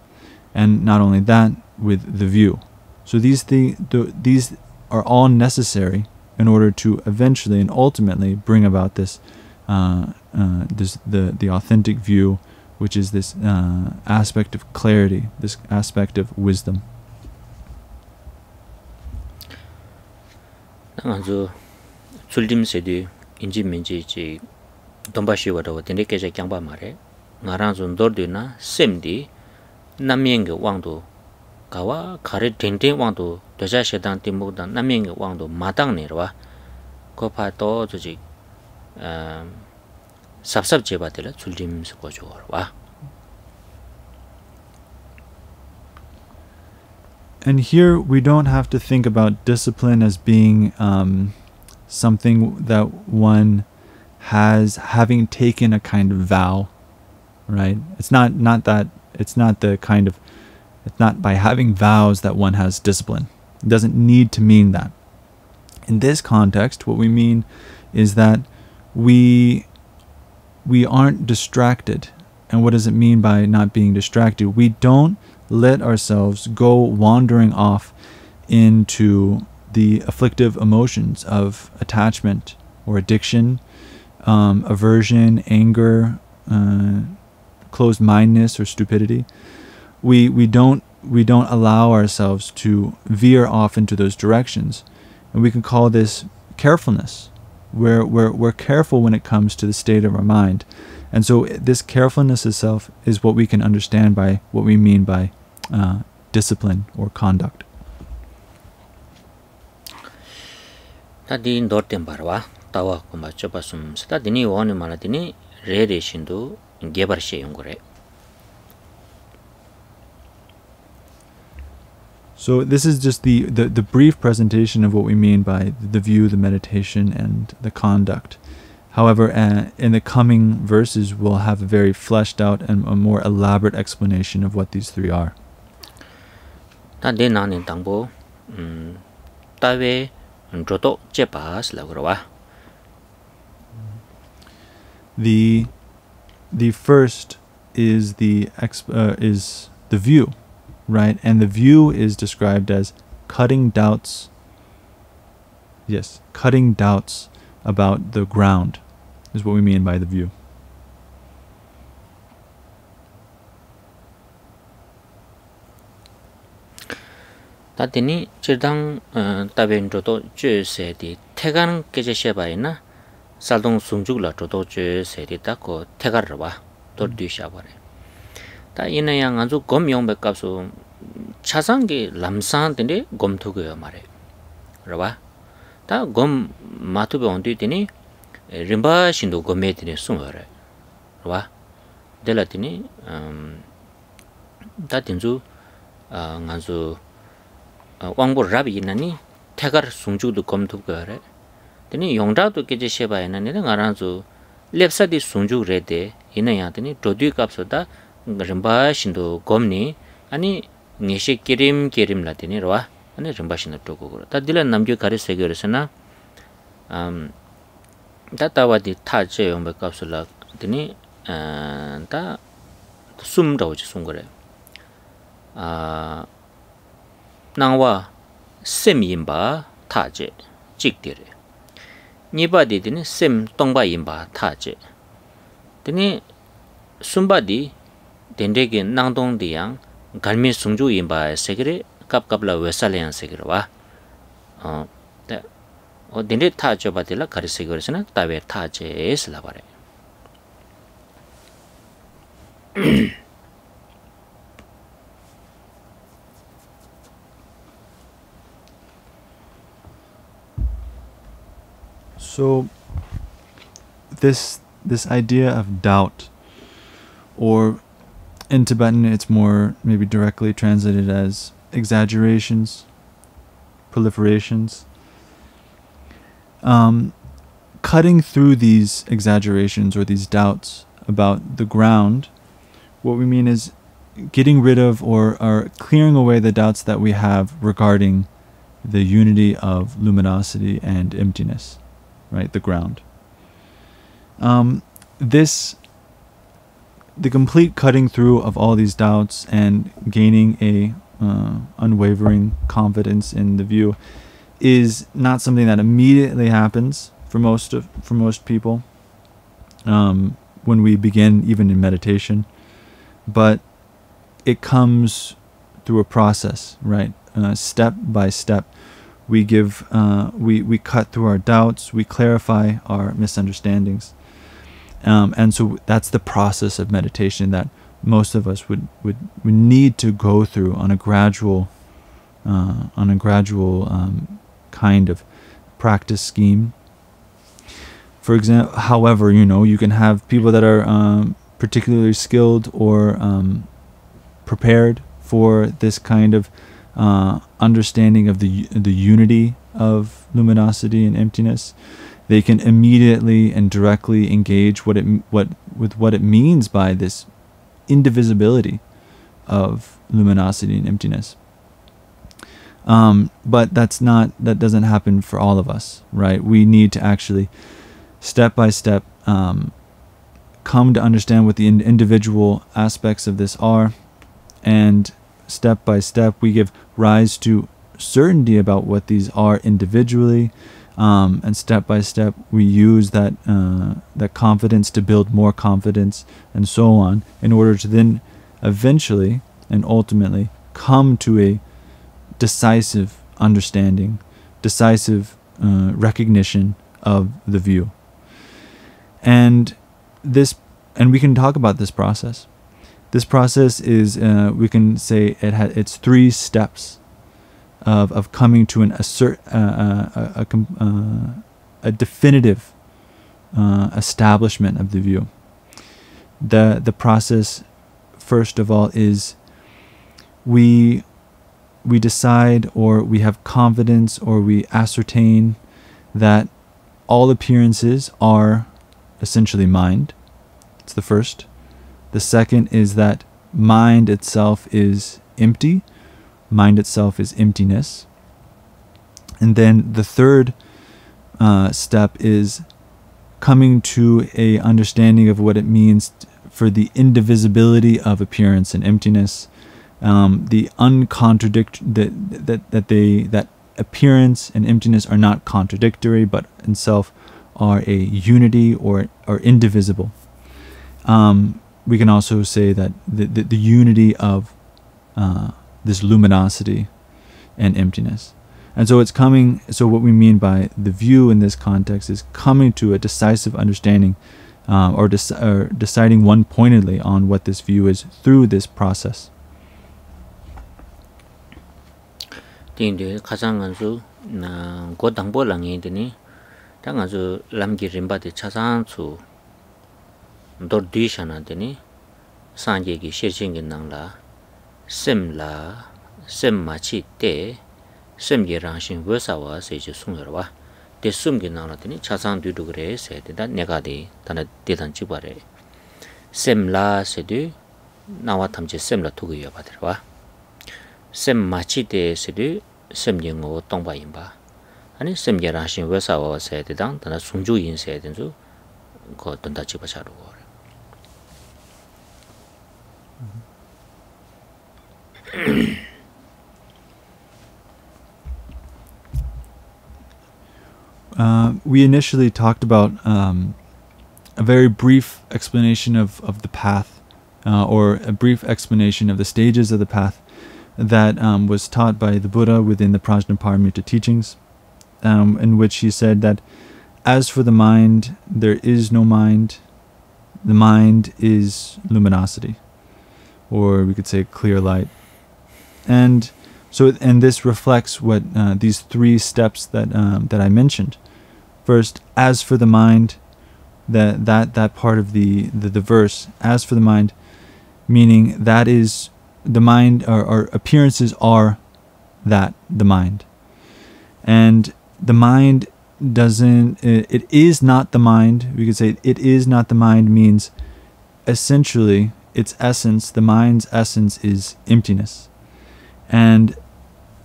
and not only that with the view. So these the, the these are all necessary in order to eventually and ultimately bring about this uh, uh, this the the authentic view, which is this uh, aspect of clarity, this aspect of wisdom. 아주 줄림세디 인지민지 지 돈바시와도 된데케제 경바 말에 나랑 좀 돌드나 셈디 남행의 왕도 kawa doja shedang timbu dan namyeng wangdu matang nirwa ko pa to zuji jeba warwa And here we don't have to think about discipline as being um, something that one has having taken a kind of vow, right? It's not not that it's not the kind of it's not by having vows that one has discipline. It doesn't need to mean that. In this context, what we mean is that we we aren't distracted. And what does it mean by not being distracted? We don't let ourselves go wandering off into the afflictive emotions of attachment or addiction, um, aversion, anger, uh, closed mindedness, or stupidity. We we don't we don't allow ourselves to veer off into those directions, and we can call this carefulness. We're, we're, we're careful when it comes to the state of our mind. And so, this carefulness itself is what we can understand by what we mean by uh, discipline or conduct. barwa tawa dini So this is just the, the, the brief presentation of what we mean by the view, the meditation, and the conduct. However, uh, in the coming verses, we'll have a very fleshed out and a more elaborate explanation of what these three are. ta de na ni tangbo ta we ndoto che pas la gro The the first is the exp- uh, is the view, right? And the view is described as cutting doubts. Yes, cutting doubts about the ground is what we mean by the view. 다데니 제당 따벤조도 쮸세디 태가는 깨제셔바이나 살동 숨죽라 조도 쮸세디 따고 태가르바 돌디샤바레 she bai na saldong sungjuk la ndoto che se di ta ko tegar wa dor du sha bare ta ina yang anzu gom yong be kap su chasang ge lamsan dinde gom thu ge ma re ra ta gom ma tu be on du dini rimba shin do gom me dini sung re ra de la dini um ta dinzu nganzu 왕보 라비 있나니 태가르 숭주도 검토 거래 되니 용자도 깨제 셰바 있나니 나란주 렙사디 숭주 레데 이나야 되니 도디 값보다 rinpa shindu gomni 아니 ngeshe kirim kirim la teni rwa ani rinpa shindu togo kuro. Ta dila namgyu kari segyo resana ta tawa di ta che yomba kapsu la teni ta sum rawo chi sum kore nangwa sem yinba ta che chik tiri nipa di teni sem tongba yinba ta che. Teni sumba di 도 오지 숨거래 아 nangwa sem yinba ta je jik dire. Nipa di dini sem tongba yinba ta je. Dini sumba di dendegi nangdong di yang galmi sungju yinba segiri kap kap la wesa le yang segiri wa. O dendegi ta je ba di la kari segiri sina tawe ta je es la bare. So this this idea of doubt or in Tibetan it's more maybe directly translated as exaggerations, proliferations. Um, cutting through these exaggerations or these doubts about the ground, what we mean is getting rid of or, or clearing away the doubts that we have regarding the unity of luminosity and emptiness right? The ground. Um, this, the complete cutting through of all these doubts and gaining a uh, unwavering confidence in the view is not something that immediately happens for most of for most people. um, when we begin, even in meditation, but it comes through a process, right? Uh, step by step, we give, uh, we we cut through our doubts, we clarify our misunderstandings, um, and so that's the process of meditation that most of us would would, would need to go through on a gradual, uh, on a gradual um, kind of practice scheme. For example, however, you know, you can have people that are um, particularly skilled or um, prepared for this kind of uh, understanding of the the unity of luminosity and emptiness. They can immediately and directly engage what it what with what it means by this indivisibility of luminosity and emptiness. Um, but that's not that doesn't happen for all of us, right? We need to actually step by step um, come to understand what the in- individual aspects of this are, and step by step we give rise to certainty about what these are individually, um, and step by step we use that uh, that confidence to build more confidence and so on in order to then eventually and ultimately come to a decisive understanding, decisive uh, recognition of the view. And this, and we can talk about this process. This process is, uh, we can say it ha- it's three steps of, of coming to an assert, uh, uh a, a, uh, a, definitive uh, establishment of the view. The, the process, first of all, is we we decide or we have confidence or we ascertain that all appearances are essentially mind. It's the first. The second is that mind itself is empty, mind itself is emptiness. And then the third uh, step is coming to a understanding of what it means for the indivisibility of appearance and emptiness um, the uncontradict that that that they that appearance and emptiness are not contradictory, but in self are a unity or are indivisible. Um, we can also say that the the, the unity of uh, this luminosity and emptiness. And so it's coming, so what we mean by the view in this context is coming to a decisive understanding um, or, dec- or deciding one pointedly on what this view is through this process. tīndi khasāng ngānsu gō dāngbō lāngi dīni tā ngānsu lāmgi rīmbā dī chāsāng tsū dōr dī shāna dīni sāngyē kī shirchīngi nāng lā sem la sem ma chi te sem ge rang shin wo sa wa se ji sung yor wa. Te sum ge na la te ni cha sang du du re se te da ne ga de ta na de tan chi ba re. Sem la se du na wa tham che sem la thu ge yo ba de wa. Sem ma chi te se du sem ge ngo tong ba yin ba. 아니 sem ge rang shin wo sa wa se te dang ta na sung ju yin se den zu ko don da chi ba cha ro Uh, we initially talked about um, a very brief explanation of, of the path, uh, or a brief explanation of the stages of the path that um, was taught by the Buddha within the Prajnaparamita teachings, um, in which he said that as for the mind, there is no mind. The mind is luminosity, or we could say clear light. And so, and this reflects what uh, these three steps that um, that I mentioned. First, as for the mind, that that that part of the, the the verse, as for the mind, meaning that is the mind or, or appearances are that the mind and the mind doesn't it, it is not the mind we could say it is not the mind means essentially its essence the mind's essence is emptiness and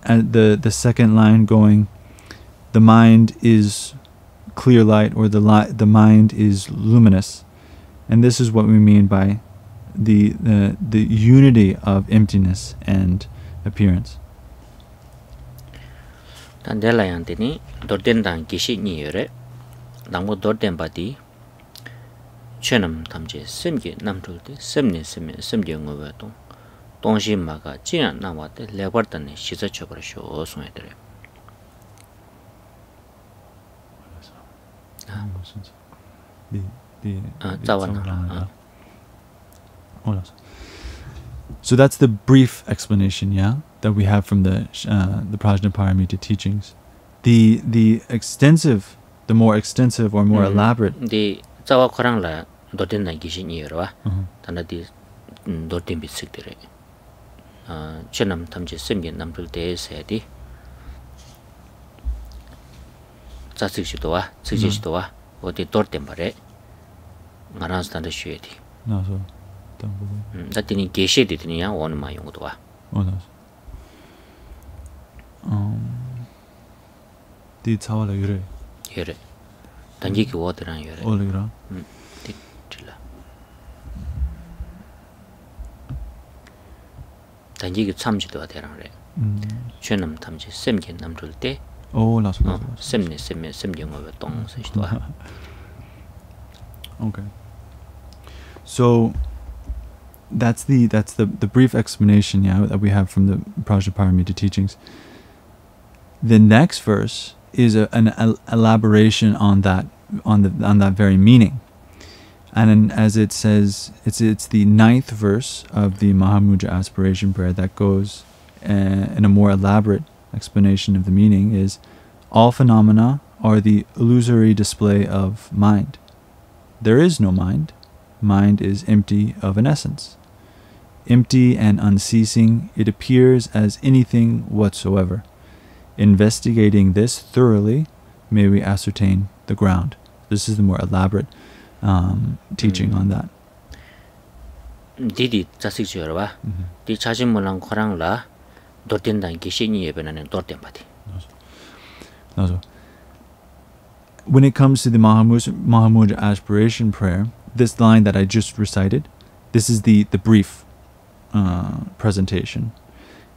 at the the second line going the mind is clear light or the light the mind is luminous. And this is what we mean by the the, the unity of emptiness and appearance. dan yang la yan tini dorten dan kishi ni yore dang dorden ba di chenam tham je sem ge nam thu de sem ne sem sem ge ngo ba tong 동시 마가 지나 나와데 레버더니 시자 쳐버려 쇼 송해들 아 무슨 네네아 자완아 올라서 So that's the brief explanation, yeah, that we have from the uh, the Prajnaparamita teachings. The the extensive, the more extensive or more uh-huh. mm -hmm. elaborate. The 자와 거랑 라 도든 나기신이 여러와. 단아디 도든 비식들이. chenam tamche semge namchul dee sayadi tsa tsik shidowa, tsik che shidowa odi dor tenpa re nga ransu tanda shuye di naso da tini geshe di tini yang onu ma yungu dowa o naso di tsawa la yore yore dangi ki wadiran yore o la yore danji ki tsam chi towa dirang re Mm. chenam tamche semge namchul te Oh, no, so, (laughs) 어, no, so, 셈네 셈네 셈경 거 똥, 세시도 Okay. So that's the that's the, the brief explanation yeah that we have from the Prajnaparamita teachings. The next verse is a, an el- elaboration on that on the on that very meaning. And as it says, it's it's the ninth verse of the Mahamudra aspiration prayer that goes uh, in a more elaborate explanation of the meaning is all phenomena are the illusory display of mind. There is no mind. Mind is empty of an essence. Empty and unceasing, it appears as anything whatsoever. Investigating this thoroughly, may we ascertain the ground. This is the more elaborate um, teaching on that. 디디 자식 지어라 봐. Mhm. 디 자신 몰랑 코랑라 도된다 기신이 예배나는 도된 바디. Also, when it comes to the Mahamudra, Mahamudra aspiration prayer, this line that I just recited, this is the, the brief uh, presentation.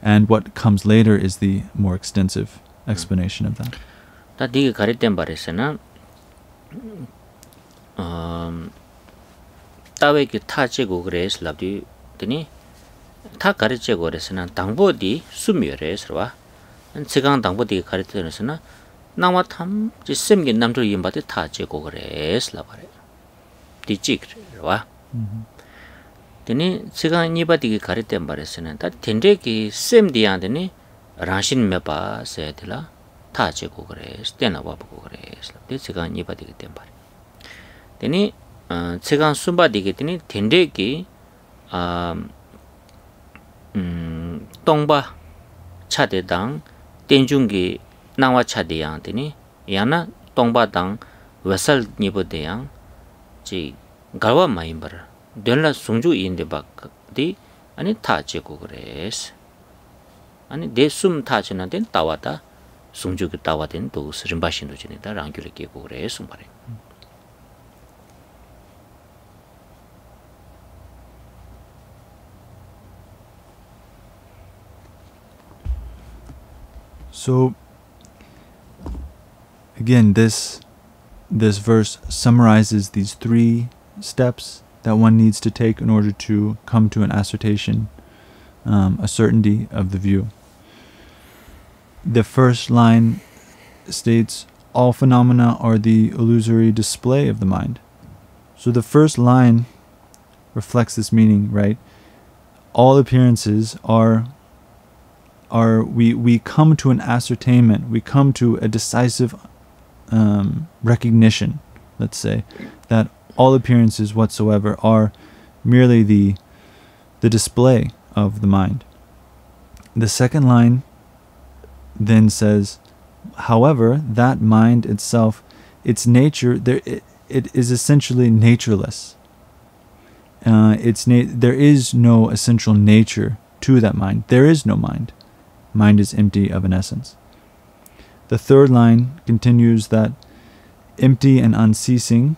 And what comes later is the more extensive explanation of that. 다 디게 가리된 바레스나 tawe ki tha che go gres lab di tini tha kare che go res na dangbo di sumyo res wa an chigang dangbo di kare che res na nangwa tham ji sem gi namdro yim ba de tha che go gres lab re di chik wa tini chigang ni ba di kare tem ba res na ta tendre ki sem di yan tini rashin me ba se de la tha che go gres ten wa go gres lab de chigang ni ba di tem ba teni tsekaan sumba dike teni tende ki tongba chade dang tenjung ki nangwa chade yang teni yana tongba dang wesal nipo de yang chi garwa mayimbar denla sungju inde bak di ani tha che ko kores ani de sum tha che na den tawa ta sungju ki tawa den do srimba shin do che ne da rangyul ke ko kores sum pare. So, again, this this verse summarizes these three steps that one needs to take in order to come to an assertion, um, a certainty of the view. The first line states, "All phenomena are the illusory display of the mind." So the first line reflects this meaning, right? All appearances are are we we come to an ascertainment. We come to a decisive um, recognition let's say that all appearances whatsoever are merely the the display of the mind. The second line then says however that mind itself its nature there it, it is essentially natureless. Uh, it's na- there is no essential nature to that mind. There is no mind mind is empty of an essence. The third line continues that empty and unceasing,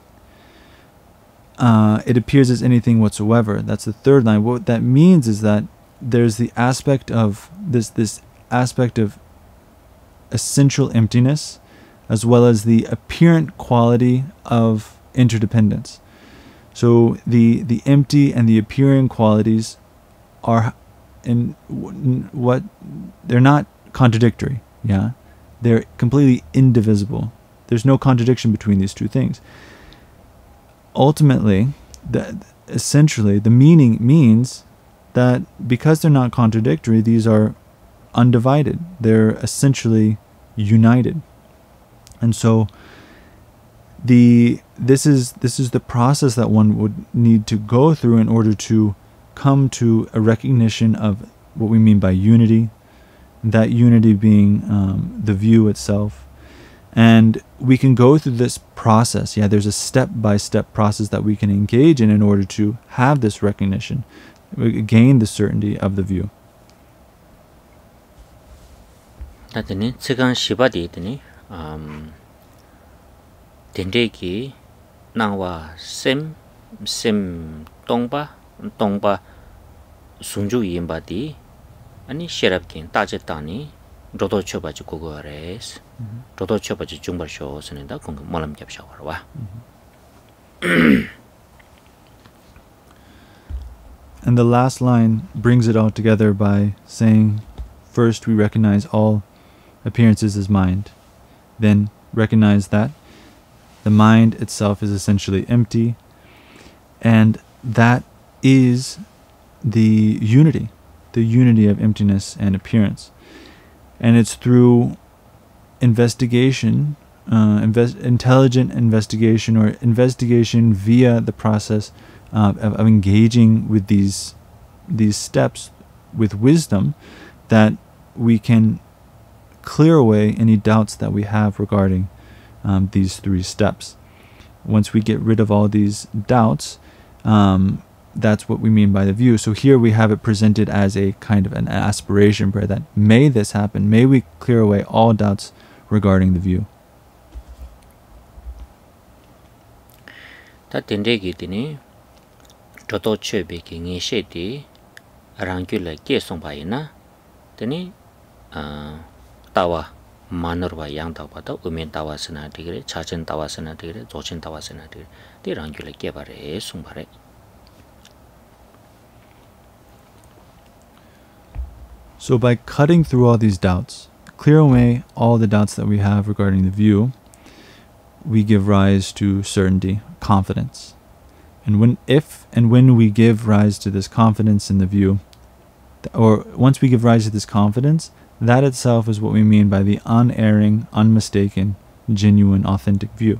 uh, it appears as anything whatsoever. That's the third line. What that means is that there's the aspect of this this aspect of essential emptiness, as well as the apparent quality of interdependence. So the the empty and the appearing qualities are in what they're not contradictory. Yeah, they're completely indivisible. There's no contradiction between these two things. Ultimately, that essentially the meaning means that because they're not contradictory, these are undivided. They're essentially united. And so the this is this is the process that one would need to go through in order to come to a recognition of what we mean by unity, that unity being um, the view itself. And we can go through this process. Yeah, there's a step by step process that we can engage in in order to have this recognition, We gain the certainty of the view. Dendeki nangwa sem sem tongpa tongpa sunju yimba di ani sherapkin taje tani rodo choba ji gogo res rodo choba ji jungbar sho sene da kong malam kyap sha warwa and the last line brings it all together by saying first we recognize all appearances as mind then recognize that the mind itself is essentially empty, and that is the unity, the unity of emptiness and appearance. And it's through investigation, uh, invest- intelligent investigation, or investigation via the process uh, of, of engaging with these these steps with wisdom, that we can clear away any doubts that we have regarding um, these three steps. Once we get rid of all these doubts, um, that's what we mean by the view. So here we have it presented as a kind of an aspiration prayer that may this happen, may we clear away all doubts regarding the view. Ta tende gi tini toto chebe ki ngi she ti rangkyu la ke song pa ina tini tawa manarwa yang tawa ta umen tawa sina digre chachen tawa sina digre zochen tawa sina digre di rangyu la kye bare sung bare So by cutting through all these doubts, clear away all the doubts that we have regarding the view, we give rise to certainty, confidence. And when if and when we give rise to this confidence in the view, or once we give rise to this confidence, that itself is what we mean by the unerring, unmistaken, genuine, authentic view.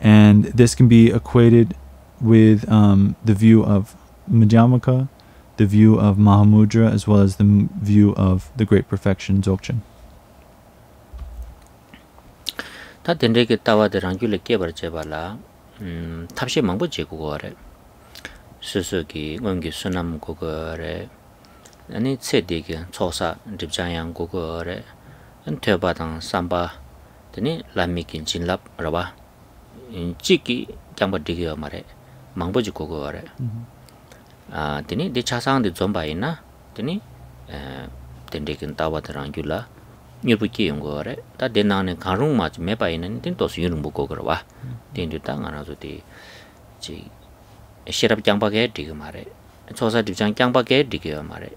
And this can be equated with um, the view of Madhyamaka, the view of Mahamudra as well as the view of the great perfection Dzogchen. Ta dendre ge tawa de rangyu le ke bar che ba la thapshi mangbo je gu go re. Su su gi ngong gi sunam gu go re. Ani che de ge chosa dip jang yang gu go re. An the ba dang sam ba de lami kin jin lap ra ba. Chi ki kyang ba de ge ma re. Mangbo je gu go re. Mm -hmm. 아 되니 데 차상데 좀 봐이나 되니 에 된데긴 따와드랑 줄라 뉴부기 연거래 다 데나네 가롱 맞 매바이는 된도스 유는 못 고거라 와 된도 땅 하나도 지 시랍 장바게 디게 말해 초사 집장 장바게 디게 말해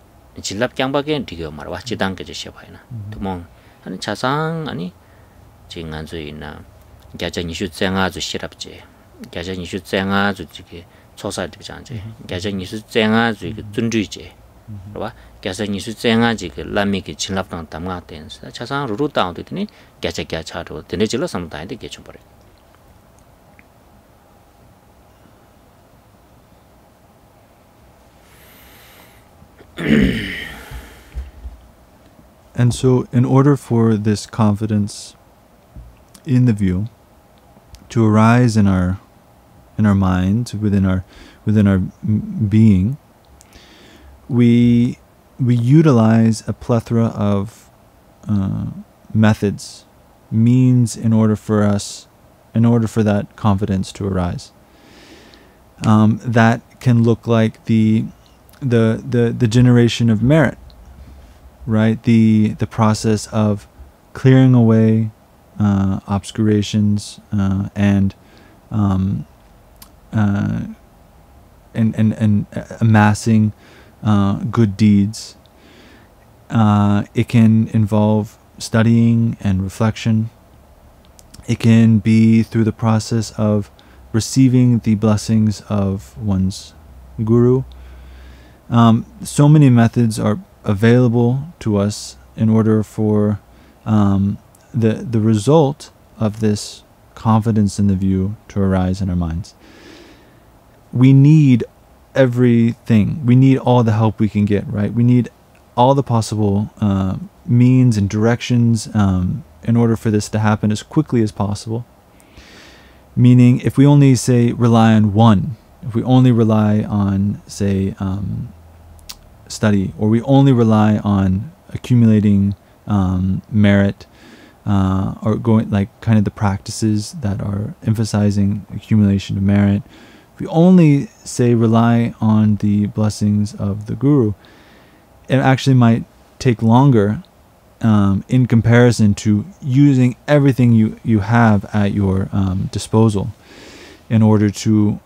jilab kyangpa kyan dikyo marwa chidang kacha shepaya na tumong ani chasang ani chi ngan zu ina gyaja nishu tsenga zu shirab che gyaja nishu tsenga zu jike chosa dikchan che gyaja nishu tsenga zu ike zundui che rwa gyaja nishu tsenga jike lami ki chilab tang tamga ten chasang ruru tang di tini gyaja gyaja rwa tene jilo samdayi di gechun pare and so, in order for this confidence in the view to arise in our in our minds, within our within our being, we we utilize a plethora of uh, methods, means in order for us, in order for that confidence to arise. Um, that can look like the the the the generation of merit right the the process of clearing away uh, obscurations uh, and um, uh, and and, and amassing uh, good deeds. Uh, it can involve studying and reflection. It can be through the process of receiving the blessings of one's guru. Um, so many methods are available to us in order for um, the the result of this confidence in the view to arise in our minds. We need everything. We need all the help we can get. Right. We need all the possible uh, means and directions um, in order for this to happen as quickly as possible. Meaning, if we only say rely on one, if we only rely on, say, um, study, or we only rely on accumulating um, merit, uh, or going like kind of the practices that are emphasizing accumulation of merit, we only say rely on the blessings of the guru, it actually might take longer um, in comparison to using everything you, you have at your um, disposal in order to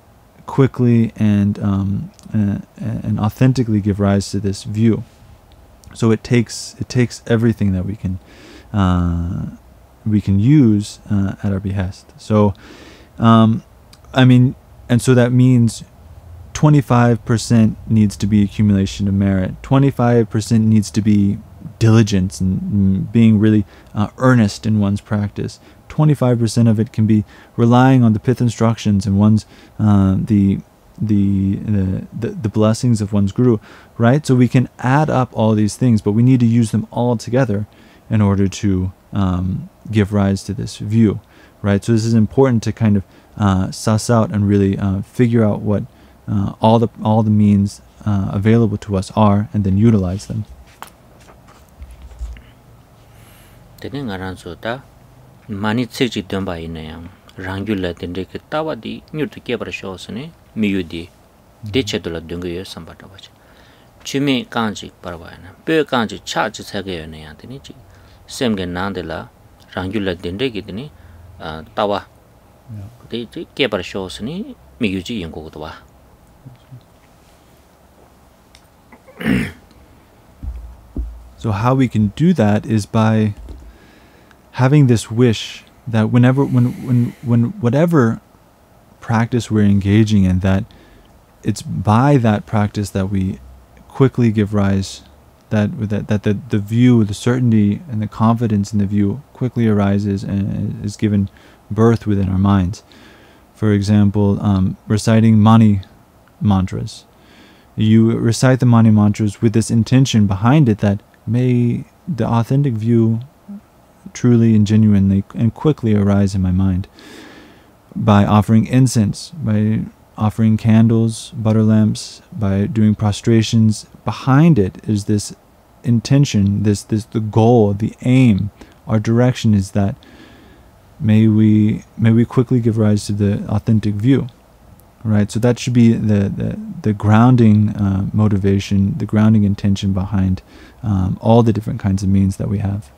quickly and um, uh, and authentically give rise to this view. So it takes it takes everything that we can uh, we can use uh, at our behest. So um, I mean, and so that means 25% needs to be accumulation of merit. 25% needs to be diligence and being really uh, earnest in one's practice. 25% of it can be relying on the pith instructions and one's uh, the, the, the the blessings of one's guru, right? So we can add up all these things, but we need to use them all together in order to um, give rise to this view, right? So this is important to kind of uh, suss out and really uh, figure out what uh, all the all the means uh, available to us are and then utilize them. Tene nga ran so ta mani tsik chi tyon ba yin ya rang gyu la den de ke ta wa di nyu de ke bar sho so ne mi yu di de che do la dung ge sam ba ta ba cha. Chi mi kan ji par ba na pe kan ji cha chi sa ge ne yang tene chi sem ge nan de la rang gyu la den de ge tene uh, ta wa (clears throat) So how we can do that is by having this wish that whenever when when when whatever practice we're engaging in that it's by that practice that we quickly give rise that that, that the, the view the certainty and the confidence in the view quickly arises and is given birth within our minds for example um, reciting mani mantras you recite the mani mantras with this intention behind it that may the authentic view truly and genuinely and quickly arise in my mind by offering incense, by offering candles, butter lamps, by doing prostrations. Behind it is this intention, this this the goal, the aim. Our direction is that may we may we quickly give rise to the authentic view. Right, so that should be the the, the grounding uh, motivation, the grounding intention behind um, all the different kinds of means that we have.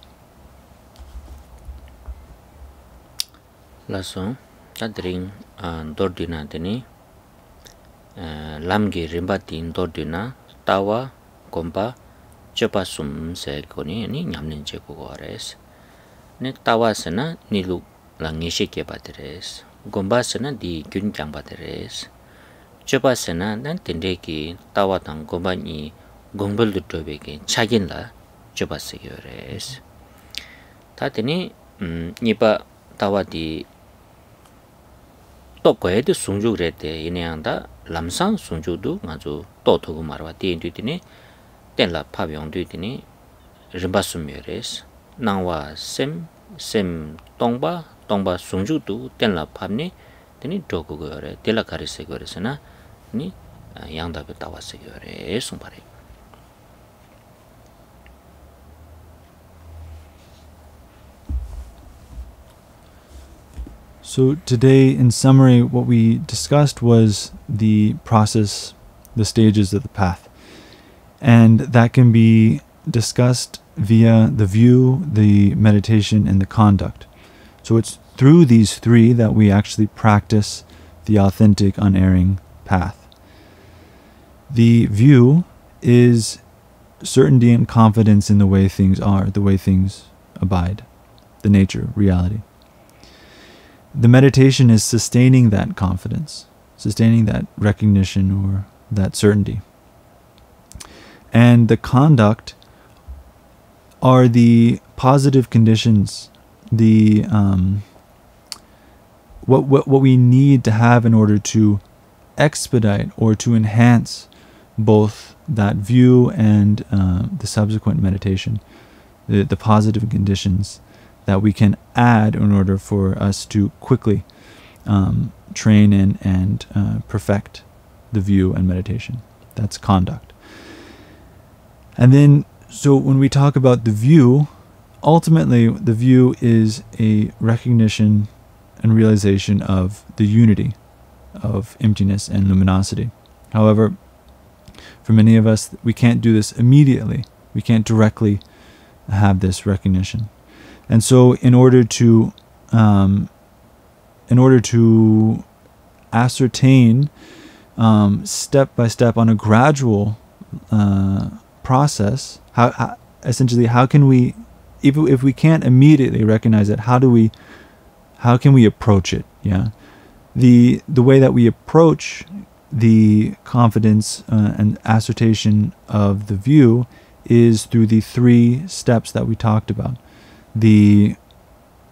laso tadring dordina teni lamgi rimba tin dordina tawa kompa chopa sum se koni ni nyamnen che ko gores ne tawa sana nilu la ngeshe ke pa deres gomba sana di gyun kyang pa deres chopa sana dan tende ki tawa tang gomba ni gombal du tobe ki chagin la chopa se yo res ta tene nipa tawa di to koe di sungju re te ine yang da lamsang sungju du nga zu to togu marwa di yin du tene ten la pa byong du tene rinpa sum yo res nangwa sem sem tongba tongba sungju tu tenla phabni teni dhoku go yore tela kari se go yore se na ni yangda pe tawa se go yore sung pare So today in summary what we discussed was the process the stages of the path. And that can be discussed via the view, the meditation, and the conduct. So, it's through these three that we actually practice the authentic, unerring path. The view is certainty and confidence in the way things are, the way things abide, the nature, reality. The meditation is sustaining that confidence, sustaining that recognition or that certainty. And the conduct are the positive conditions, the um, what, what what we need to have in order to expedite or to enhance both that view and uh, the subsequent meditation, the, the positive conditions that we can add in order for us to quickly um, train in and uh, perfect the view and meditation. That's conduct. And then, so when we talk about the view, ultimately the view is a recognition and realization of the unity of emptiness and luminosity. However, for many of us, we can't do this immediately. We can't directly have this recognition. And so, in order to, um, in order to ascertain um, step by step on a gradual uh, process, how, how, essentially how can we, if if we can't immediately recognize it, how do we, how can we approach it? Yeah, the the way that we approach the confidence uh, and assertion of the view is through the three steps that we talked about the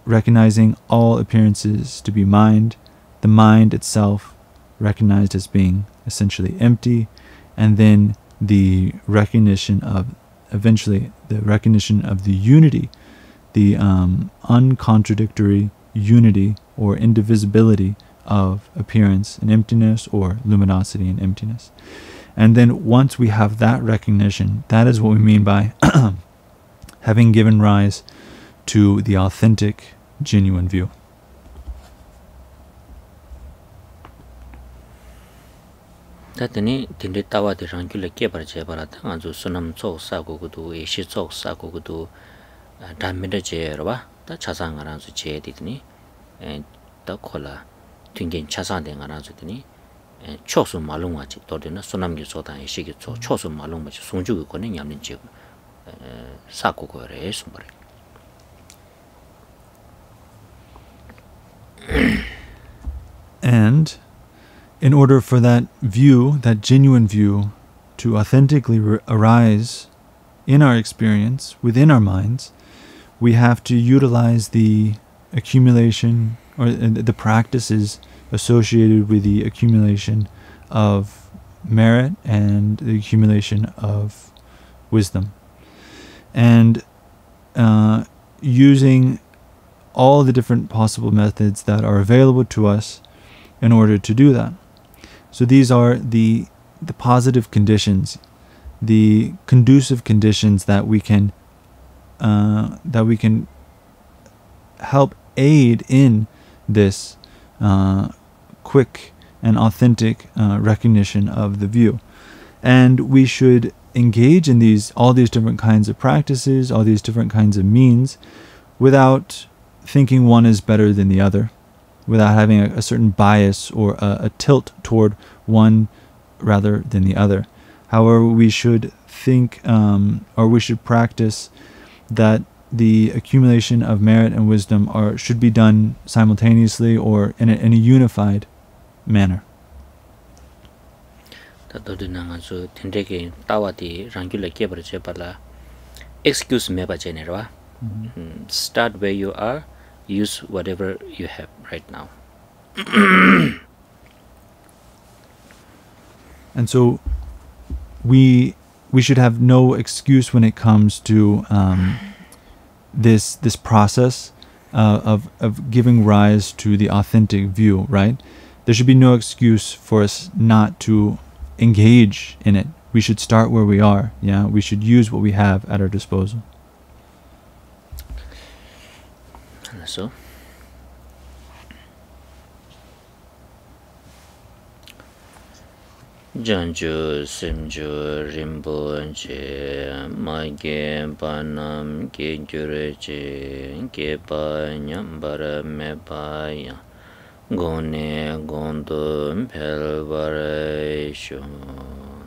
recognizing all appearances to be mind, the mind itself recognized as being essentially empty, and then the recognition of eventually the recognition of the unity, the um, uncontradictory unity or indivisibility of appearance and emptiness or luminosity and emptiness. And then once we have that recognition, that is what we mean by (clears throat) having given rise to the authentic, genuine view. 다더니 딘데 따와데 랑귤레 깨버제 바라다 아주 수남 쪽 사고고도 예시 쪽 사고고도 담미데 제여봐 다 차상하라서 제디더니 에다 콜라 튕긴 차상된 거라서 더니 초수 말롱하지 또데나 수남기 소다 예시기 초 초수 말롱마치 송주고 거는 냠는 제 사고고래 숨버려 and in order for that view, that genuine view, to authentically arise in our experience, within our minds, we have to utilize the accumulation or the practices associated with the accumulation of merit and the accumulation of wisdom. And uh, using all the different possible methods that are available to us in order to do that. So these are the the positive conditions, the conducive conditions that we can uh, that we can help aid in this uh, quick and authentic uh, recognition of the view, and we should engage in these all these different kinds of practices, all these different kinds of means, without thinking one is better than the other without having a, a certain bias or a, a, tilt toward one rather than the other. However, we should think um, or we should practice that the accumulation of merit and wisdom are should be done simultaneously or in a, in a unified manner. excuse me start where you are use whatever you have right now. (clears throat) And so we we should have no excuse when it comes to um, this this process uh, of of giving rise to the authentic view right? There should be no excuse for us not to engage in it. We should start where we are yeah? We should use what we have at our disposal. So janju simju rinpoche mage panam ge gyureche ge pa nyambara me pa ya gone gondum pelvare shum.